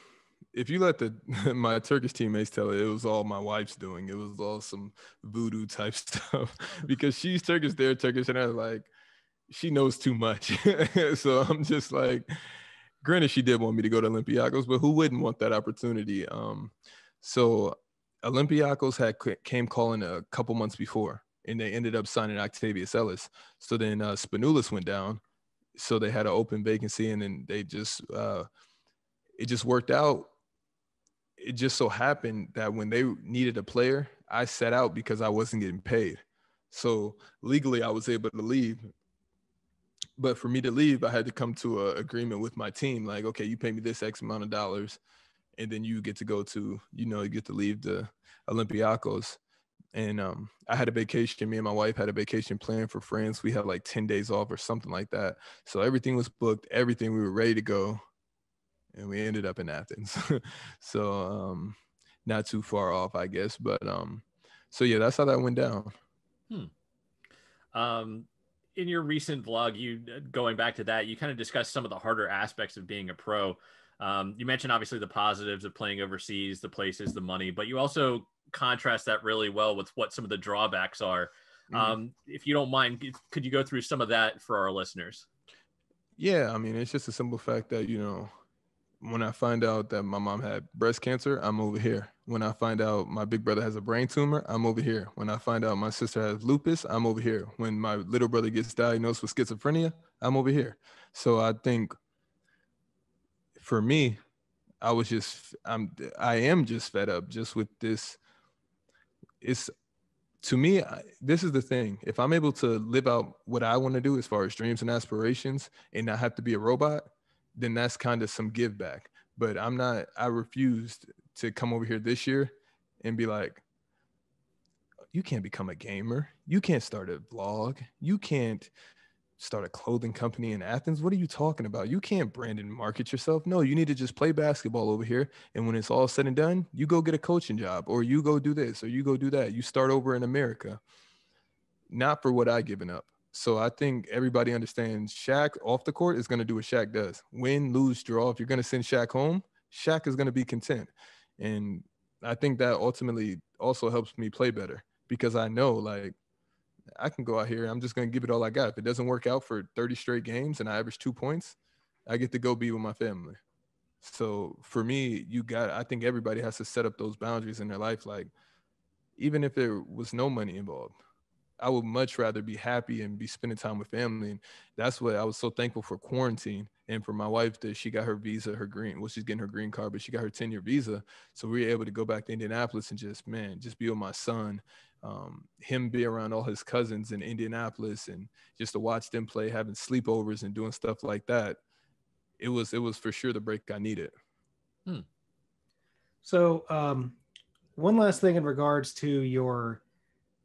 Speaker 2: if you let the my Turkish teammates tell it, it was all my wife's doing. It was all some voodoo type stuff because she's Turkish, they're Turkish, and I'm like, she knows too much. so I'm just like, granted, she did want me to go to Olympiacos, but who wouldn't want that opportunity? Um, so Olympiacos had came calling a couple months before, and they ended up signing Octavius Ellis. So then uh, went down, so they had an open vacancy, and then they just uh, it just worked out. It just so happened that when they needed a player, I set out because I wasn't getting paid. So legally, I was able to leave, but for me to leave, I had to come to an agreement with my team. Like, okay, you pay me this X amount of dollars, and then you get to go to, you know, you get to leave the Olympiacos. And um, I had a vacation. Me and my wife had a vacation planned for France. We had like 10 days off or something like that. So everything was booked, everything, we were ready to go. And we ended up in Athens. so um, not too far off, I guess. But um, so yeah, that's how that went down.
Speaker 3: Hmm. Um, in your recent vlog, you going back to that, you kind of discussed some of the harder aspects of being a pro. Um, you mentioned obviously the positives of playing overseas, the places, the money, but you also contrast that really well with what some of the drawbacks are. Mm-hmm. Um, if you don't mind, could you go through some of that for our listeners?
Speaker 2: Yeah, I mean, it's just a simple fact that you know when I find out that my mom had breast cancer, I'm over here. When I find out my big brother has a brain tumor, I'm over here. When I find out my sister has lupus, I'm over here. When my little brother gets diagnosed with schizophrenia, I'm over here. So I think for me, I was just I'm I am just fed up just with this. It's to me, this is the thing. If I'm able to live out what I want to do as far as dreams and aspirations and not have to be a robot, then that's kind of some give back. But I'm not, I refused to come over here this year and be like, you can't become a gamer. You can't start a vlog. You can't start a clothing company in Athens. What are you talking about? You can't brand and market yourself. No, you need to just play basketball over here. And when it's all said and done, you go get a coaching job or you go do this or you go do that. You start over in America. Not for what I given up. So I think everybody understands Shaq off the court is going to do what Shaq does. Win, lose, draw. If you're going to send Shaq home, Shaq is going to be content. And I think that ultimately also helps me play better because I know like I can go out here. I'm just going to give it all I got. If it doesn't work out for 30 straight games and I average two points, I get to go be with my family. So for me, you got, I think everybody has to set up those boundaries in their life. Like, even if there was no money involved, I would much rather be happy and be spending time with family. And that's what I was so thankful for quarantine and for my wife that she got her visa, her green, well, she's getting her green card, but she got her 10 year visa. So we were able to go back to Indianapolis and just, man, just be with my son, um, him be around all his cousins in Indianapolis and just to watch them play, having sleepovers and doing stuff like that. It was, it was for sure the break I needed.
Speaker 1: Hmm. So, um, one last thing in regards to your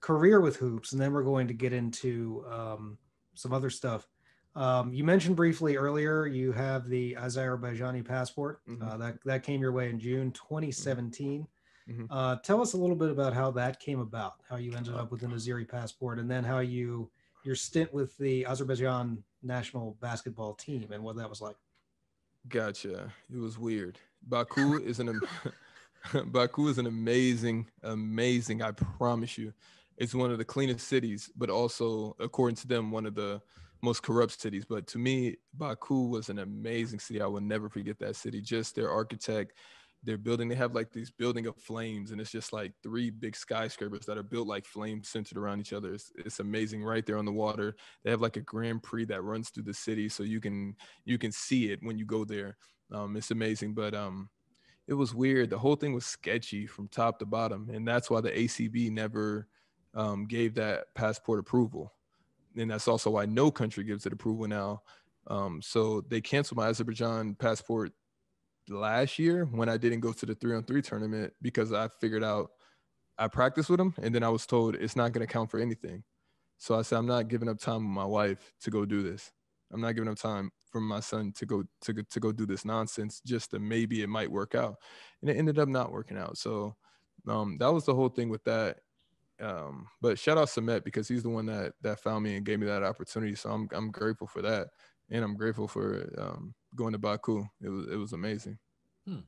Speaker 1: career with hoops, and then we're going to get into um, some other stuff. Um, you mentioned briefly earlier you have the Azerbaijani passport mm-hmm. uh, that that came your way in June 2017. Mm-hmm. Uh, tell us a little bit about how that came about, how you ended up with an Azeri passport, and then how you your stint with the Azerbaijan national basketball team and what that was like.
Speaker 2: Gotcha. It was weird. Baku is an Baku is an amazing, amazing. I promise you, it's one of the cleanest cities, but also, according to them, one of the most corrupt cities. But to me, Baku was an amazing city. I will never forget that city. Just their architect, their building. They have like this building of flames, and it's just like three big skyscrapers that are built like flames centered around each other. It's, it's amazing. Right there on the water, they have like a Grand Prix that runs through the city, so you can you can see it when you go there. Um, it's amazing, but um, it was weird. The whole thing was sketchy from top to bottom, and that's why the ACB never um, gave that passport approval. And that's also why no country gives it approval now. Um, so they canceled my Azerbaijan passport last year when I didn't go to the three on three tournament because I figured out I practiced with them and then I was told it's not going to count for anything. So I said, I'm not giving up time with my wife to go do this. I'm not giving up time for my son to go to, to go do this nonsense just to maybe it might work out. And it ended up not working out. So um, that was the whole thing with that. Um, but shout out Samet because he's the one that that found me and gave me that opportunity. So I'm I'm grateful for that, and I'm grateful for um, going to Baku. It was it was amazing. Hmm.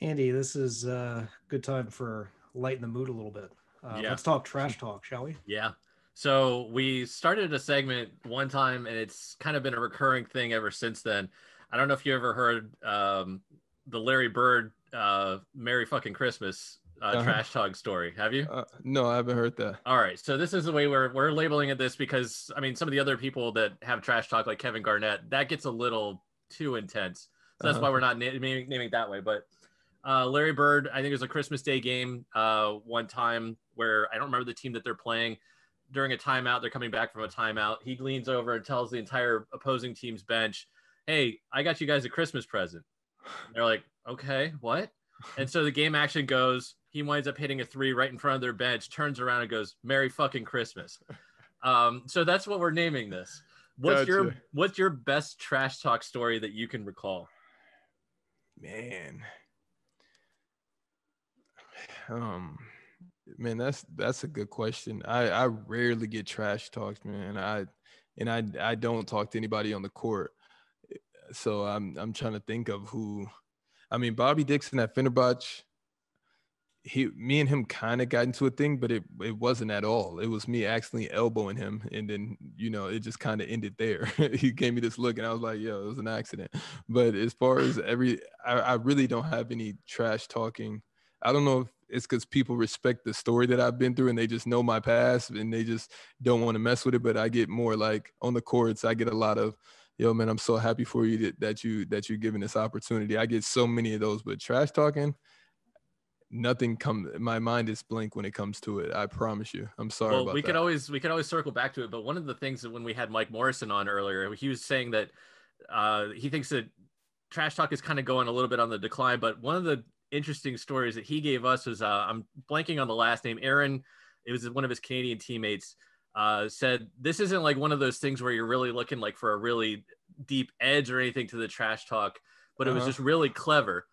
Speaker 1: Andy, this is a good time for lighten the mood a little bit. Uh, yeah. Let's talk trash talk, shall we?
Speaker 3: Yeah. So we started a segment one time, and it's kind of been a recurring thing ever since then. I don't know if you ever heard um, the Larry Bird uh, "Merry Fucking Christmas" uh, uh-huh. trash talk story. Have you? Uh,
Speaker 2: no, I haven't heard that.
Speaker 3: All right, so this is the way we're we're labeling it this because I mean some of the other people that have trash talk like Kevin Garnett that gets a little too intense. So that's uh-huh. why we're not naming, naming that way. But uh, Larry Bird, I think it was a Christmas Day game uh, one time where I don't remember the team that they're playing. During a timeout, they're coming back from a timeout. He leans over and tells the entire opposing team's bench, "Hey, I got you guys a Christmas present." And they're like, okay, what? And so the game actually goes, he winds up hitting a three right in front of their bench, turns around and goes, Merry fucking Christmas. Um, so that's what we're naming this. What's gotcha. your what's your best trash talk story that you can recall?
Speaker 2: Man. um, man, that's that's a good question. I I rarely get trash talked, man. I and I I don't talk to anybody on the court. So I'm I'm trying to think of who. I mean, Bobby Dixon at Fenerbahce he me and him kind of got into a thing but it it wasn't at all. It was me accidentally elbowing him and then you know it just kind of ended there. He gave me this look and i was like yo it was an accident. But as far as every i, I really don't have any trash talking. I don't know if it's because people respect the story that i've been through and they just know my past and they just don't want to mess with it but i get more like on the courts i get a lot of yo man i'm so happy for you that, that you that you're given this opportunity i get so many of those but trash talking nothing comes my mind is blank when it comes to it i promise you i'm sorry
Speaker 3: well we that. could always we could always circle back to it but one of the things that when we had mike morrison on earlier he was saying that uh, he thinks that trash talk is kind of going a little bit on the decline but one of the interesting stories that he gave us was uh, i'm blanking on the last name aaron it was one of his canadian teammates uh, said this isn't like one of those things where you're really looking like for a really deep edge or anything to the trash talk but it was uh-huh. just really clever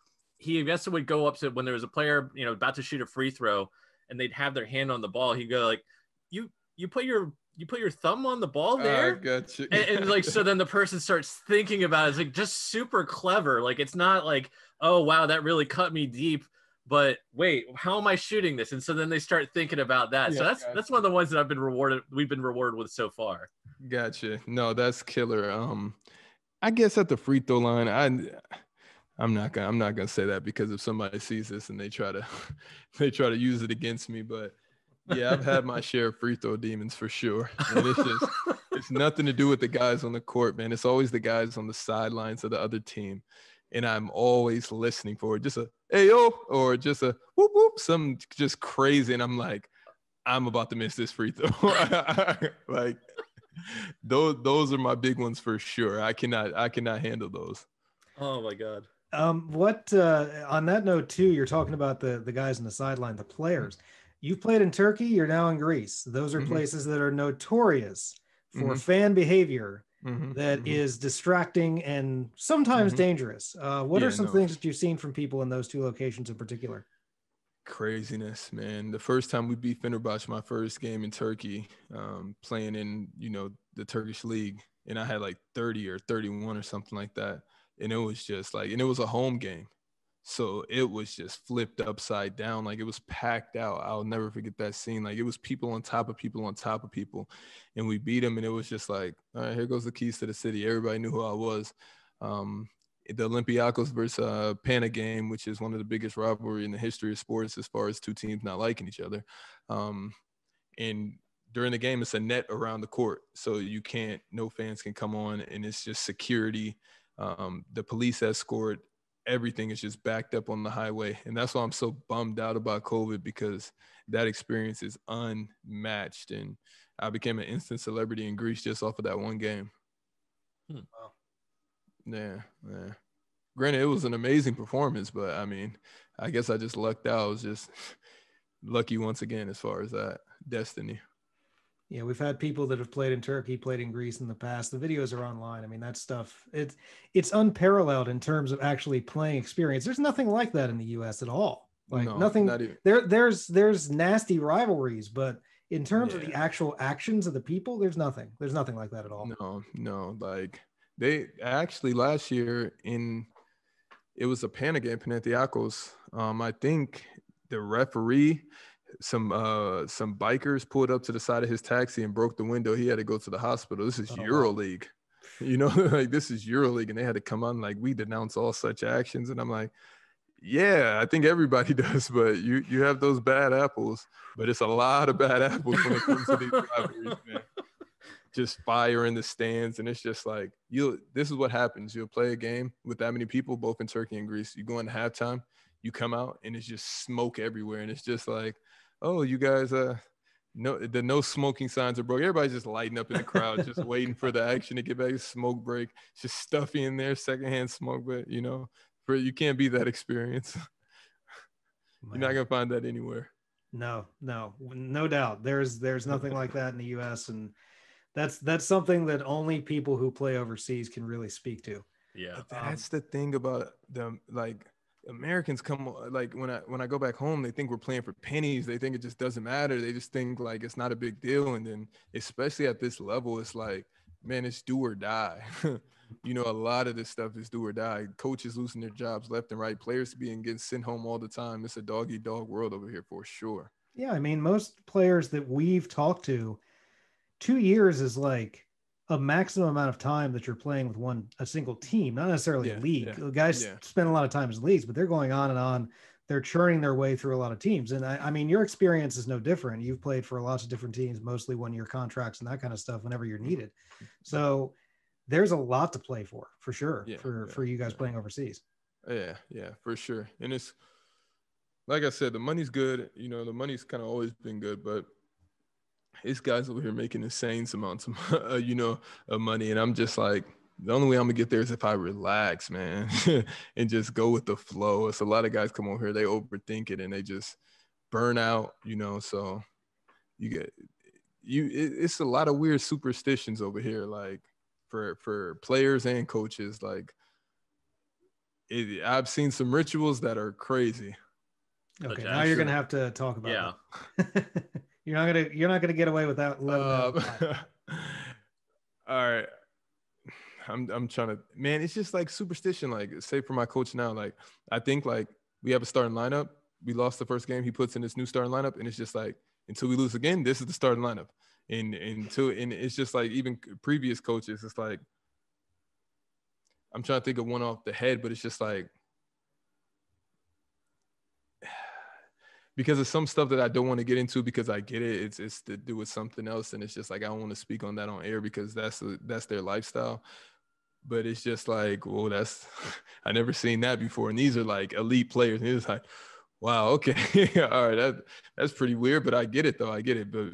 Speaker 3: he I guess would go up to when there was a player, you know, about to shoot a free throw and they'd have their hand on the ball. He'd go like, you, you put your, you put your thumb on the ball there.
Speaker 2: Uh, gotcha.
Speaker 3: and, and, like, so then the person starts thinking about it. It's like just super clever. Like, it's not like, oh, wow, that really cut me deep. But wait, how am I shooting this? And so then they start thinking about that. Yeah, so that's gotcha. that's one of the ones that I've been rewarded. We've been rewarded with so far.
Speaker 2: Gotcha. No, that's killer. Um, I guess at the free throw line, I I'm not gonna I'm not gonna say that because if somebody sees this and they try to they try to use it against me, but yeah, I've had my share of free throw demons for sure. And it's just it's nothing to do with the guys on the court, man. It's always the guys on the sidelines of the other team. And I'm always listening for it. Just a hey yo, or just a whoop whoop, some just crazy. And I'm like, I'm about to miss this free throw. like those those are my big ones for sure. I cannot I cannot handle those.
Speaker 3: Oh my god.
Speaker 1: Um, what uh, on that note too? You're talking about the the guys on the sideline, the players. You've played in Turkey. You're now in Greece. Those are mm-hmm. places that are notorious for mm-hmm. fan behavior mm-hmm. that mm-hmm. is distracting and sometimes mm-hmm. dangerous. Uh, what yeah, are some no. things that you've seen from people in those two locations in particular?
Speaker 2: Craziness, man. The first time we beat Fenerbahce, my first game in Turkey, um, playing in you know the Turkish league, and I had like 30 or 31 or something like that and it was just like and it was a home game so it was just flipped upside down like it was packed out. I'll never forget that scene like it was people on top of people on top of people and we beat them and it was just like all right here goes the keys to the city. Everybody knew who i was. Um, the Olympiacos versus uh, Pana game, which is one of the biggest rivalry in the history of sports as far as two teams not liking each other. Um, and during the game, it's a net around the court, so you can't, no fans can come on, and it's just security. Um, the police escort, everything is just backed up on the highway. And that's why I'm so bummed out about COVID because that experience is unmatched. And I became an instant celebrity in Greece just off of that one game. Hmm. Wow. Yeah, yeah. Granted, it was an amazing performance, but I mean, I guess I just lucked out. I was just lucky once again as far as that destiny.
Speaker 1: Yeah, we've had people that have played in Turkey, played in Greece in the past. The videos are online. I mean, that stuff it's it's unparalleled in terms of actually playing experience. There's nothing like that in the US at all. Like no, nothing there there's there's nasty rivalries, but in terms yeah. of the actual actions of the people, there's nothing. There's nothing like that at all.
Speaker 2: No, no, like they actually last year in it was a Pana game, Panathinaikos. Um, I think the referee some uh some bikers pulled up to the side of his taxi and broke the window. He had to go to the hospital. This is oh, EuroLeague. Wow. You know, like this is EuroLeague and they had to come on like we denounce all such actions and I'm like yeah, I think everybody does, but you you have those bad apples, but it's a lot of bad apples when it comes to these man. Just fire in the stands, and it's just like you. This is what happens. You'll play a game with that many people, both in Turkey and Greece. You go into halftime, you come out, and it's just smoke everywhere, and it's just like oh, you guys, uh, no, the no smoking signs are broke. Everybody's just lighting up in the crowd, just waiting for the action to get back. Smoke break, it's just stuffy in there, secondhand smoke. But you know, for you can't be that experience. You're not gonna find that anywhere.
Speaker 1: No, no, no doubt. There's there's nothing like that in the U.S. and that's that's something that only people who play overseas can really speak to.
Speaker 3: Yeah,
Speaker 2: that's um, the thing about them. Like Americans come like when I when I go back home, they think we're playing for pennies. They think it just doesn't matter. They just think like it's not a big deal. And then especially at this level, it's like, man, it's do or die. you know, a lot of this stuff is do or die. Coaches losing their jobs left and right, players being getting sent home all the time. It's a dog eat dog world over here for sure.
Speaker 1: Yeah, I mean, most players that we've talked to, two years is like a maximum amount of time that you're playing with one a single team, not necessarily yeah, a league. Yeah, guys yeah. spend a lot of time as leagues, but they're going on and on. They're churning their way through a lot of teams. And I, I mean, your experience is no different. You've played for a lots of different teams, mostly one year contracts and that kind of stuff whenever you're mm-hmm. needed. So there's a lot to play for, for sure, for, for you guys playing overseas.
Speaker 2: Yeah, yeah, for sure. And it's like I said, the money's good. You know, the money's kind of always been good, but it's guys over here making insane amounts of uh, you know of money, and I'm just like, the only way I'm gonna get there is if I relax, man, and just go with the flow. It's a lot of guys come over here, they overthink it, and they just burn out, you know. So you get you, it, it's a lot of weird superstitions over here, like for for players and coaches. Like it, I've seen some rituals that are crazy.
Speaker 1: Okay, now you're gonna have to talk about. Yeah. You're not gonna you're not gonna get away without. Uh,
Speaker 2: all right. I'm I'm trying to man, it's just like superstition. Like say for my coach now, like I think like we have a starting lineup. We lost the first game. He puts in this new starting lineup, and it's just like until we lose again, this is the starting lineup. And and until and it's just like even previous coaches, it's like I'm trying to think of one off the head, but it's just like because of some stuff that I don't want to get into because I get it. It's it's to do with something else, and it's just like I don't want to speak on that on air because that's a, that's their lifestyle. But it's just like, well, that's I never seen that before, and these are like elite players, and it's like, wow, okay, all right, that that's pretty weird, but I get it though, I get it. But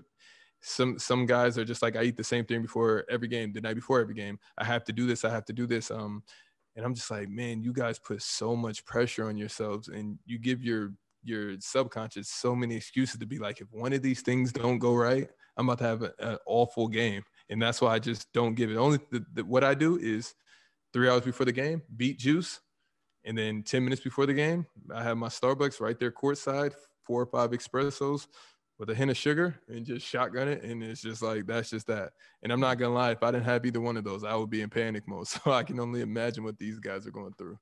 Speaker 2: some some guys are just like, I eat the same thing before every game, the night before every game. I have to do this, I have to do this. Um, and I'm just like, man, you guys put so much pressure on yourselves, and you give your your subconscious so many excuses to be like, if one of these things don't go right, I'm about to have an awful game. And that's why I just don't give it. Only the, the, what I do is three hours before the game, beet juice. And then 10 minutes before the game, I have my Starbucks right there courtside, four or five espressos with a hint of sugar and just shotgun it. And it's just like, that's just that. And I'm not going to lie, if I didn't have either one of those, I would be in panic mode. So I can only imagine what these guys are going through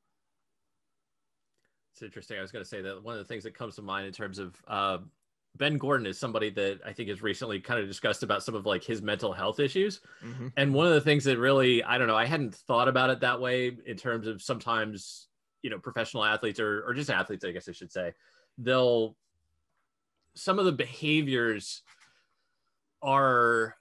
Speaker 3: it's interesting. I was going to say that one of the things that comes to mind in terms of uh, Ben Gordon is somebody that I think has recently kind of discussed about some of like his mental health issues. Mm-hmm. And one of the things that really, I don't know, I hadn't thought about it that way in terms of sometimes, you know, professional athletes or, or just athletes, I guess I should say, they'll, some of the behaviors are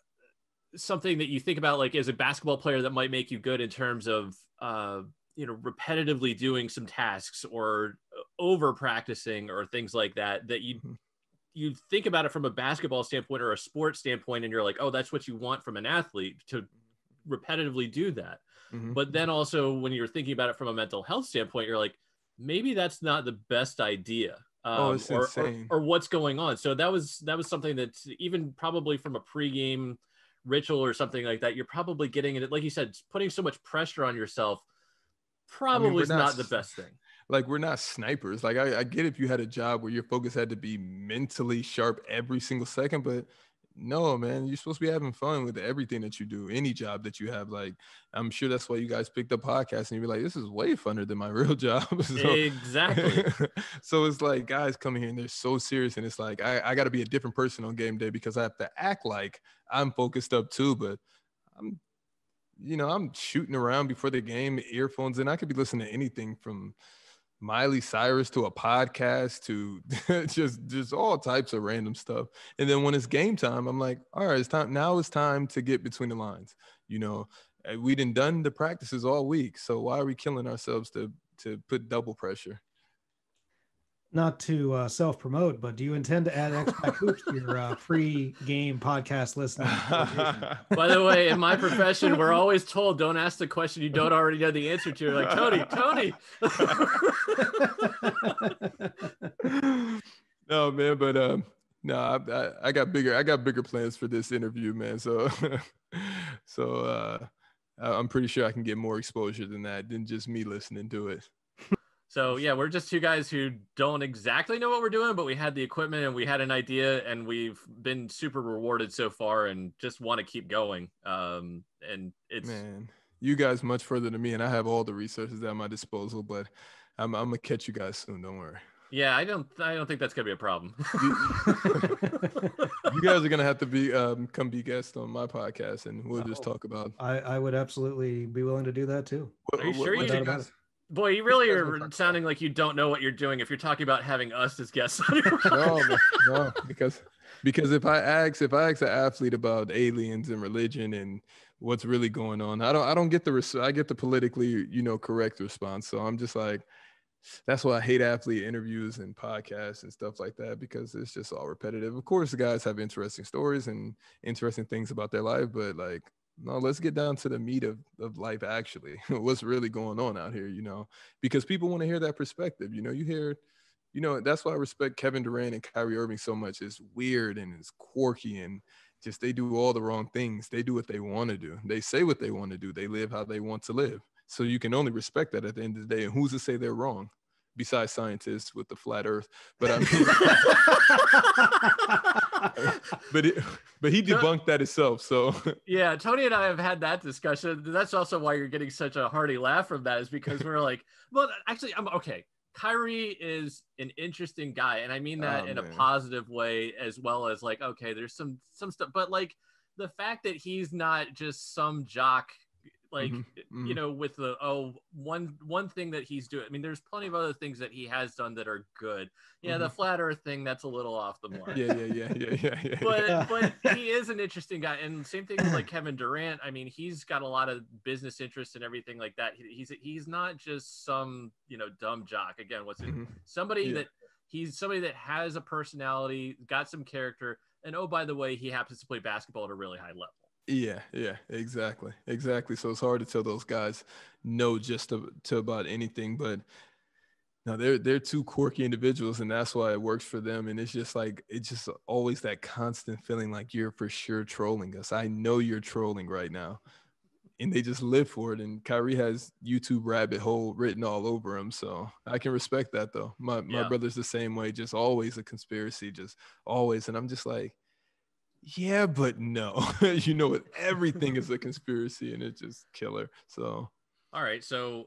Speaker 3: something that you think about like as a basketball player that might make you good in terms of, uh, you know, repetitively doing some tasks or over practicing or things like that that you mm-hmm. you think about it from a basketball standpoint or a sports standpoint and you're like oh that's what you want from an athlete to repetitively do that mm-hmm. but then also when you're thinking about it from a mental health standpoint you're like maybe that's not the best idea
Speaker 2: oh, um, oh, or,
Speaker 3: or, or, what's going on so that was that was something that even probably from a pregame ritual or something like that you're probably getting it like you said putting so much pressure on yourself probably I mean, is not, not the best thing
Speaker 2: like we're not snipers. Like I, I get if you had a job where your focus had to be mentally sharp every single second, but no, man, you're supposed to be having fun with everything that you do, any job that you have. Like, I'm sure that's why you guys picked up podcasts and you're like, this is way funner than my real job.
Speaker 3: so, exactly.
Speaker 2: so it's like guys coming here and they're so serious, and it's like I, I got to be a different person on game day because I have to act like I'm focused up too, but I'm, you know, I'm shooting around before the game, earphones, and I could be listening to anything from Miley Cyrus to a podcast to just just all types of random stuff. And then when it's game time, I'm like, all right, it's time. Now it's time to get between the lines. You know, eh, we didn't done the practices all week, so why are we killing ourselves to to put double pressure?
Speaker 1: Not to uh, self promote, but do you intend to add Expat Hoops to your uh, free game podcast listening?
Speaker 3: By the way, in my profession, we're always told don't ask the question you don't already know the answer to. Like Tony, Tony.
Speaker 2: no, man, but um, no, I, I, I, got bigger. I got bigger plans for this interview, man. So, so uh, I'm pretty sure I can get more exposure than that than just me listening to it.
Speaker 3: So yeah, we're just two guys who don't exactly know what we're doing, but we had the equipment and we had an idea, and we've been super rewarded so far, and just want to keep going. Um, and it's
Speaker 2: man, you guys much further than me, and I have all the resources at my disposal. But I'm, I'm gonna catch you guys soon. Don't worry.
Speaker 3: Yeah, I don't. I don't think that's gonna be a problem.
Speaker 2: you guys are gonna have to be um, come be guests on my podcast, and we'll just
Speaker 1: Oh.
Speaker 2: talk about.
Speaker 1: I, I would absolutely be willing to do that too.
Speaker 2: What,
Speaker 3: Are you sure
Speaker 2: what
Speaker 3: you
Speaker 2: do
Speaker 1: did?
Speaker 2: guys-
Speaker 3: Boy, you really are sounding like you don't know what you're doing if you're talking about having us as guests on your
Speaker 2: no, no, no, because because if I ask if I ask an athlete about aliens and religion and what's really going on, I don't I don't get the res- I get the politically you know correct response. So I'm just like, that's why I hate athlete interviews and podcasts and stuff like that because it's just all repetitive. Of course, the guys have interesting stories and interesting things about their life, but like. No, let's get down to the meat of, of life actually. What's really going on out here, you know? Because people want to hear that perspective. You know, you hear you know, that's why I respect Kevin Durant and Kyrie Irving so much. It's weird and it's quirky and just they do all the wrong things. They do what they want to do. They say what they want to do. They live how they want to live. So you can only respect that at the end of the day. And who's to say they're wrong? Besides scientists with the flat earth. But I mean but it, but he debunked that himself. So
Speaker 3: yeah, Tony and I have had that discussion. That's also why you're getting such a hearty laugh from that, is because we're like, well, actually, I'm okay. Kyrie is an interesting guy, and I mean that
Speaker 2: Oh,
Speaker 3: in a positive way as well as like, okay, there's some some stuff, but like the fact that he's not just some jock, like
Speaker 2: Mhm,
Speaker 3: you
Speaker 2: mhm.
Speaker 3: know, with the oh one one thing that he's doing. I mean, there's plenty of other things that he has done that are good. Yeah, the flat Earth thing that's a little off the mark
Speaker 2: yeah, yeah, yeah, yeah, yeah, yeah.
Speaker 3: but but he is an interesting guy and same thing with like kevin durant i mean he's got a lot of business interests and everything like that He- he's he's not just some you know dumb jock again what's it
Speaker 2: Mhm.
Speaker 3: somebody
Speaker 2: Yeah.
Speaker 3: that he's somebody that has a personality got some character and oh by the way he happens to play basketball at a really high level
Speaker 2: Yeah, yeah, exactly, exactly. So it's hard to tell those guys no just to, to about anything, but no, they're they're two quirky individuals, and that's why it works for them. And it's just like it's just always that constant feeling like you're for sure trolling us. I know you're trolling right now, and they just live for it. And Kyrie has YouTube rabbit hole written all over him, so I can respect that though. My my
Speaker 3: Yeah.
Speaker 2: brother's the same way, just always a conspiracy, just always. And I'm just like yeah, but no. you know what? Everything is a conspiracy and it's just killer. So
Speaker 3: all right so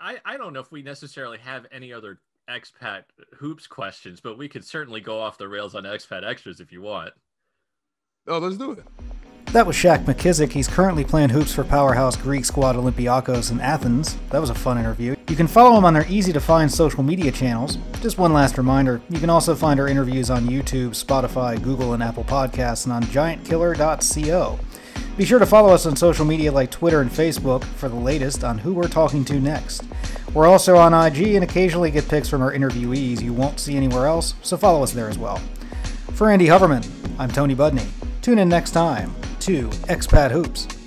Speaker 3: i i don't know if we necessarily have any other expat hoops questions but we could certainly go off the rails on expat extras if you want
Speaker 2: oh let's do it.
Speaker 1: That was Shaq McKissic. He's currently playing hoops for powerhouse Greek squad Olympiakos in Athens. That was a fun interview. You can follow him on their easy to find social media channels. Just one last reminder you can also find our interviews on YouTube, Spotify, Google, and Apple Podcasts, and on giantkiller.co. Be sure to follow us on social media like Twitter and Facebook for the latest on who we're talking to next. We're also on IG and occasionally get pics from our interviewees you won't see anywhere else, so follow us there as well. For Andy Hoverman, I'm Tony Budney. Tune in next time to Expat Hoops.